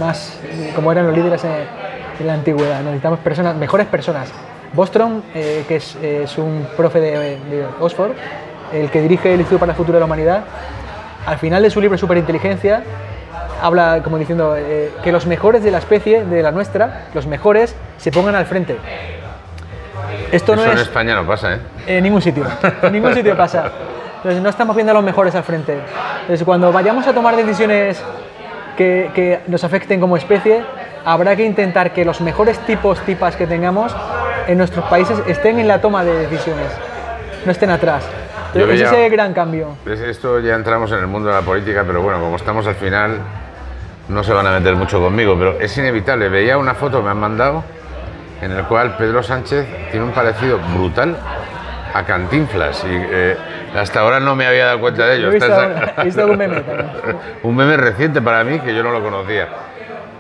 más como eran los líderes en, la antigüedad. Necesitamos personas, mejores personas. Bostrom, eh, que es, es un profe de, de Oxford, el que dirige el Instituto para el Futuro de la Humanidad, al final de su libro Superinteligencia habla como diciendo eh, que los mejores de la especie, de la nuestra, los mejores, se pongan al frente. Esto Eso no en es España no pasa, ¿eh? en ningún sitio. En ningún sitio pasa. Entonces no estamos viendo a los mejores al frente. Entonces cuando vayamos a tomar decisiones que, que nos afecten como especie, habrá que intentar que los mejores tipos, tipas que tengamos en nuestros países estén en la toma de decisiones, no estén atrás. Yo es ese gran cambio. Es- Esto ya entramos en el mundo de la política, pero bueno, como estamos al final, no se van a meter mucho conmigo, pero es inevitable. Veía una foto que me han mandado en el cual Pedro Sánchez tiene un parecido brutal a Cantinflas. Y, eh, Hasta ahora no me había dado cuenta de ello. He visto, Estás- he visto algún meme también. un meme reciente para mí que yo no lo conocía.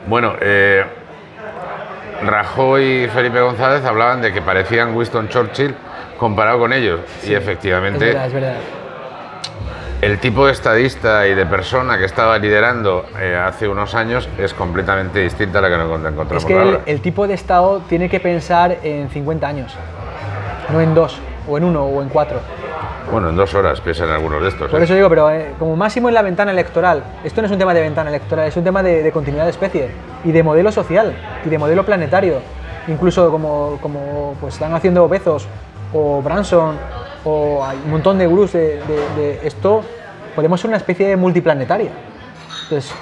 Bueno, eh, Rajoy y Felipe González hablaban de que parecían Winston Churchill comparado con ellos. y Es efectivamente, verdad, es verdad. El tipo de estadista y de persona que estaba liderando eh, hace unos años es completamente distinta a la que nos encontramos Es que el, tipo de Estado tiene que pensar en 50 años, no en dos, o en uno, o en cuatro. Bueno, en dos horas piensan algunos de estos. Por ¿eh? eso digo, pero eh, como máximo en la ventana electoral. Esto no es un tema de ventana electoral, es un tema de, de continuidad de especie y de modelo social y de modelo planetario. Incluso como, como pues están haciendo Bezos o Branson o hay un montón de gurús de, esto, podemos ser una especie de multiplanetaria. Entonces,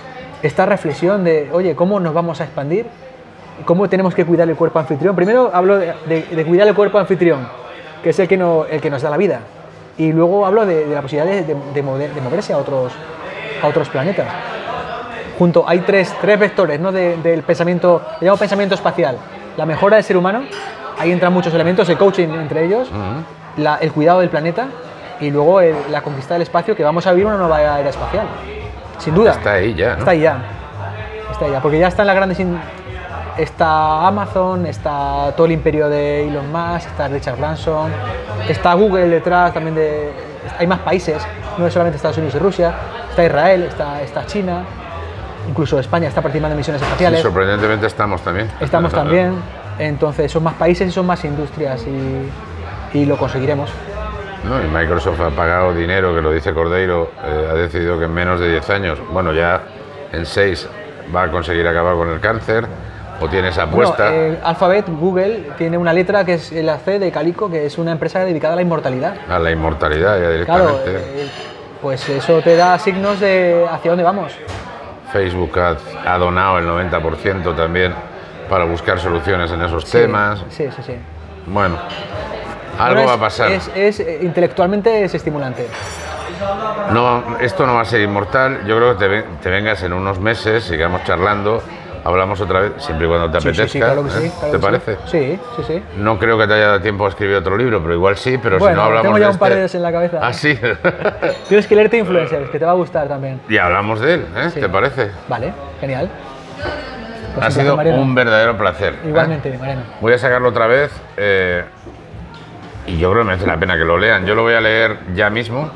esta reflexión de, oye, ¿cómo nos vamos a expandir? ¿Cómo tenemos que cuidar el cuerpo anfitrión? Primero hablo de, cuidar el cuerpo anfitrión, que es el que, no- el que nos da la vida. Y luego hablo de, la posibilidad de, de- de mover- de moverse a otros, a otros planetas. Junto, hay tres, tres vectores ¿no? de- del pensamiento, le llamo pensamiento espacial. La mejora del ser humano, ahí entran muchos elementos, el coaching entre ellos, la- el cuidado del planeta y luego el- la conquista del espacio, que vamos a vivir una nueva era espacial. Sin duda. Está ahí ya, ¿no? Está ahí ya. Está ahí ya. Porque ya están las grandes. in- Está Amazon, está todo el imperio de Elon Musk, está Richard Branson, está Google detrás también de. Hay más países, no es solamente Estados Unidos y Rusia, está Israel, está, está China, incluso España está participando en misiones Sí, espaciales. sorprendentemente estamos también. Estamos también. Entonces son más países y son más industrias y, y lo conseguiremos. No, y Microsoft ha pagado dinero, que lo dice Cordeiro, eh, ha decidido que en menos de 10 años, bueno, ya en 6 va a conseguir acabar con el cáncer, o tiene esa Bueno, apuesta. eh, Alphabet, Google, tiene una letra que es la C de Calico, que es una empresa dedicada a la inmortalidad. a la inmortalidad ya Claro, directamente. eh, pues eso te da signos de hacia dónde vamos. Facebook ha, ha donado el 90% también para buscar soluciones en esos Sí, temas. Sí, sí, sí. Bueno, algo va a pasar. Es, es, eh, intelectualmente es estimulante. No, esto no va a ser inmortal. Yo creo que te, ven- te vengas en unos meses, sigamos charlando, hablamos otra vez, siempre y cuando te Sí, sí, apetezca. sí, claro que ¿eh? sí. claro ¿Te que parece? Sí, sí, sí. No creo que te haya dado tiempo a escribir otro libro, pero igual sí, pero bueno, si no hablamos tengo ya de un par de este- en la cabeza. Ah, sí. Tienes que leerte Influencers, que te va a gustar también. y hablamos de él, ¿eh? Sí. ¿Te parece? Vale, genial. Pues ha un sido placer, un verdadero placer. ¿eh? Igualmente, Mariano. Voy a sacarlo otra vez eh, y yo creo que merece la pena que lo lean. Yo lo voy a leer ya mismo.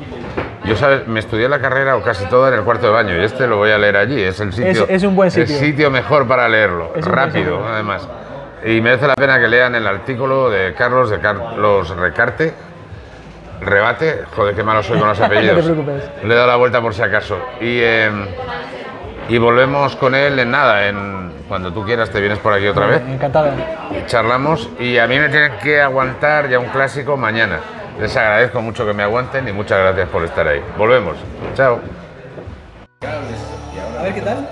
Yo sabes, me estudié la carrera o casi toda en el cuarto de baño y este lo voy a leer allí. Es el sitio. es un buen sitio. El sitio mejor para leerlo, Es rápido además. Y merece la pena que lean el artículo de Carlos de Carlos Recarte. Rebate, joder, qué malo soy con los No te apellidos. preocupes. Le he dado la vuelta por si acaso. Y, eh, y volvemos con él en nada, en cuando tú quieras te vienes por aquí otra vez Encantado. charlamos y a mí me tienen que aguantar ya un clásico mañana. Les agradezco mucho que me aguanten y muchas gracias por estar ahí. Volvemos. Chao. A ver qué tal.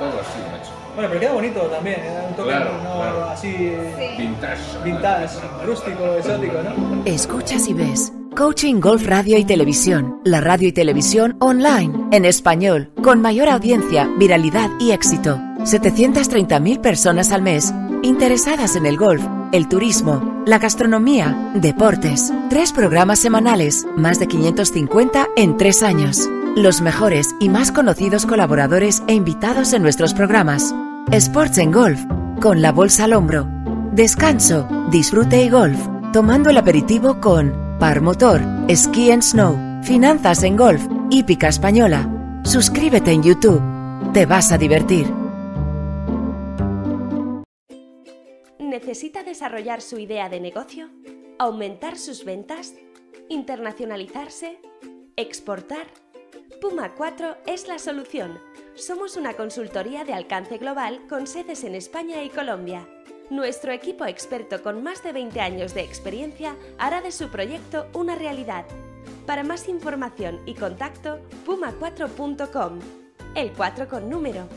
Bueno, pero queda bonito también, ¿eh? un toque Claro, no, claro. así Vintage. vintage, rústico, exótico, ¿no? Escuchas y ves. Coaching Golf Radio y Televisión. La radio y televisión online. En español. Con mayor audiencia, viralidad y éxito. 730.000 personas al mes. Interesadas en el golf, el turismo, la gastronomía, deportes. Tres programas semanales. Más de 550 en tres años. Los mejores y más conocidos colaboradores e invitados en nuestros programas. Sports en Golf. Con la bolsa al hombro. Descanso, disfrute y golf, tomando el aperitivo con Par Motor, Ski and Snow, Finanzas en Golf, Hípica Española. Suscríbete en YouTube. Te vas a divertir. ¿Necesita desarrollar su idea de negocio? ¿Aumentar sus ventas? ¿Internacionalizarse? ¿Exportar? Puma 4 es la solución. Somos una consultoría de alcance global con sedes en España y Colombia. Nuestro equipo experto con más de 20 años de experiencia hará de su proyecto una realidad. Para más información y contacto, puma4.com. El 4 con número.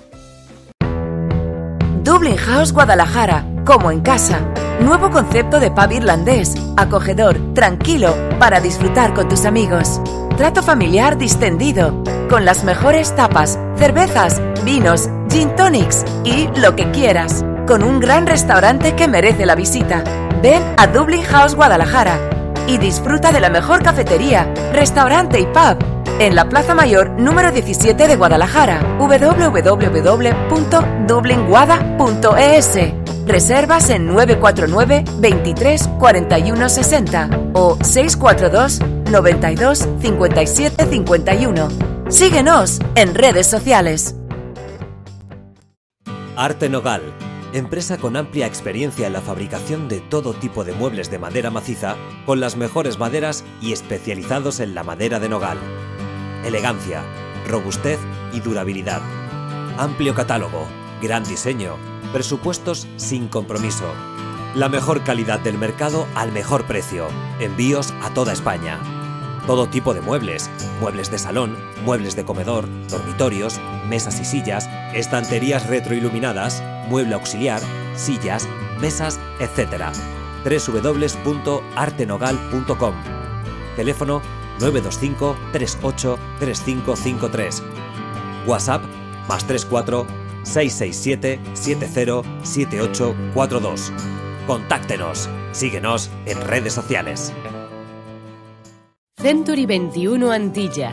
Dublin House Guadalajara, como en casa. Nuevo concepto de pub irlandés, acogedor, tranquilo, para disfrutar con tus amigos. Trato familiar distendido, con las mejores tapas, cervezas, vinos, gin tonics y lo que quieras. Con un gran restaurante que merece la visita. Ven a Dublin House Guadalajara. y disfruta de la mejor cafetería, restaurante y pub en la Plaza Mayor número 17 de Guadalajara, www.dublinguada.es. Reservas en 949 23 41 60 o 642 92 57 51. Síguenos en redes sociales. Arte Nogal, empresa con amplia experiencia en la fabricación de todo tipo de muebles de madera maciza, con las mejores maderas y especializados en la madera de nogal. Elegancia, robustez y durabilidad. Amplio catálogo, gran diseño, presupuestos sin compromiso. La mejor calidad del mercado al mejor precio. Envíos a toda España. Todo tipo de muebles, muebles de salón, muebles de comedor, dormitorios, mesas y sillas, estanterías retroiluminadas, mueble auxiliar, sillas, mesas, etc. www.artenogal.com Teléfono 925 38 3553 WhatsApp más 34 667 70 7842 Contáctenos. Síguenos en redes sociales. Century 21 Antilla.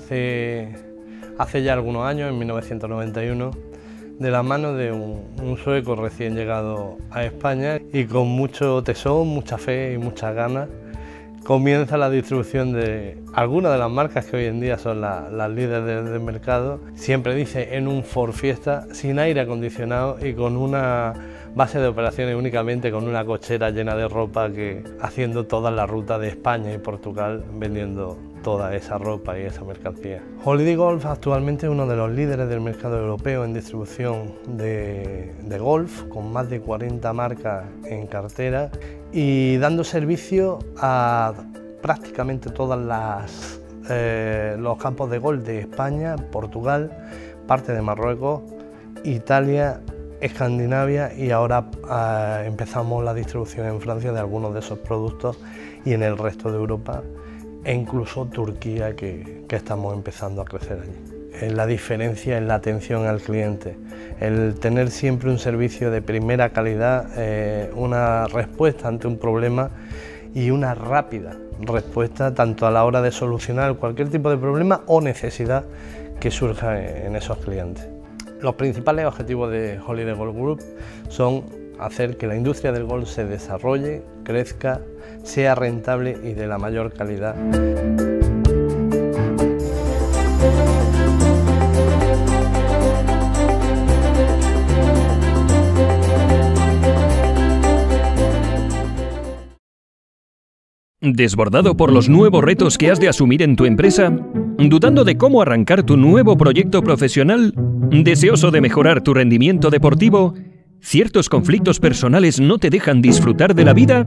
Nace hace ya algunos años, en 1991, de la mano de un, sueco recién llegado a España y con mucho tesón, mucha fe y muchas ganas comienza la distribución de algunas de las marcas que hoy en día son la- las líderes del, del mercado. Siempre dice en un Ford Fiesta, sin aire acondicionado y con una base de operaciones únicamente con una cochera llena de ropa que haciendo toda la ruta de España y Portugal vendiendo toda esa ropa y esa mercancía. Holiday Golf actualmente es uno de los líderes del mercado europeo en distribución de, golf, con más de 40 marcas en cartera y dando servicio a prácticamente todas eh, los campos de golf de España, Portugal, parte de Marruecos, Italia, Escandinavia y ahora eh, empezamos la distribución en Francia de algunos de esos productos y en el resto de Europa e incluso Turquía que, que estamos empezando a crecer allí. La diferencia en la atención al cliente, el tener siempre un servicio de primera calidad, eh, una respuesta ante un problema y una rápida respuesta tanto a la hora de solucionar cualquier tipo de problema o necesidad que surja en esos clientes. Los principales objetivos de Holiday Golf Group son hacer que la industria del golf se desarrolle, crezca, sea rentable y de la mayor calidad. ¿Desbordado por los nuevos retos que has de asumir en tu empresa? ¿Dudando de cómo arrancar tu nuevo proyecto profesional? ¿Deseoso de mejorar tu rendimiento deportivo? ¿Ciertos conflictos personales no te dejan disfrutar de la vida?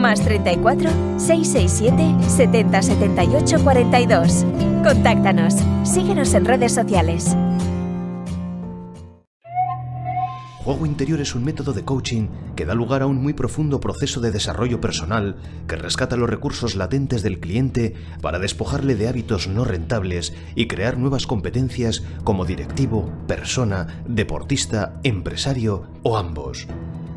más 34 667 70 78 42. Contáctanos. Síguenos en redes sociales. Juego interior es un método de coaching que da lugar a un muy profundo proceso de desarrollo personal que rescata los recursos latentes del cliente para despojarle de hábitos no rentables y crear nuevas competencias como directivo, persona, deportista, empresario o ambos.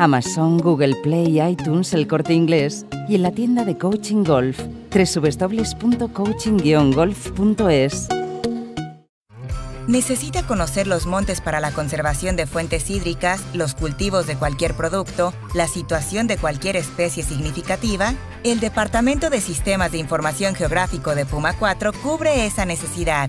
Amazon, Google Play, iTunes, El Corte Inglés y en la tienda de Coaching Golf www.coaching-golf.es. ¿Necesita conocer los montes para la conservación de fuentes hídricas, los cultivos de cualquier producto, la situación de cualquier especie significativa? El Departamento de Sistemas de Información Geográfico de Puma 4 cubre esa necesidad.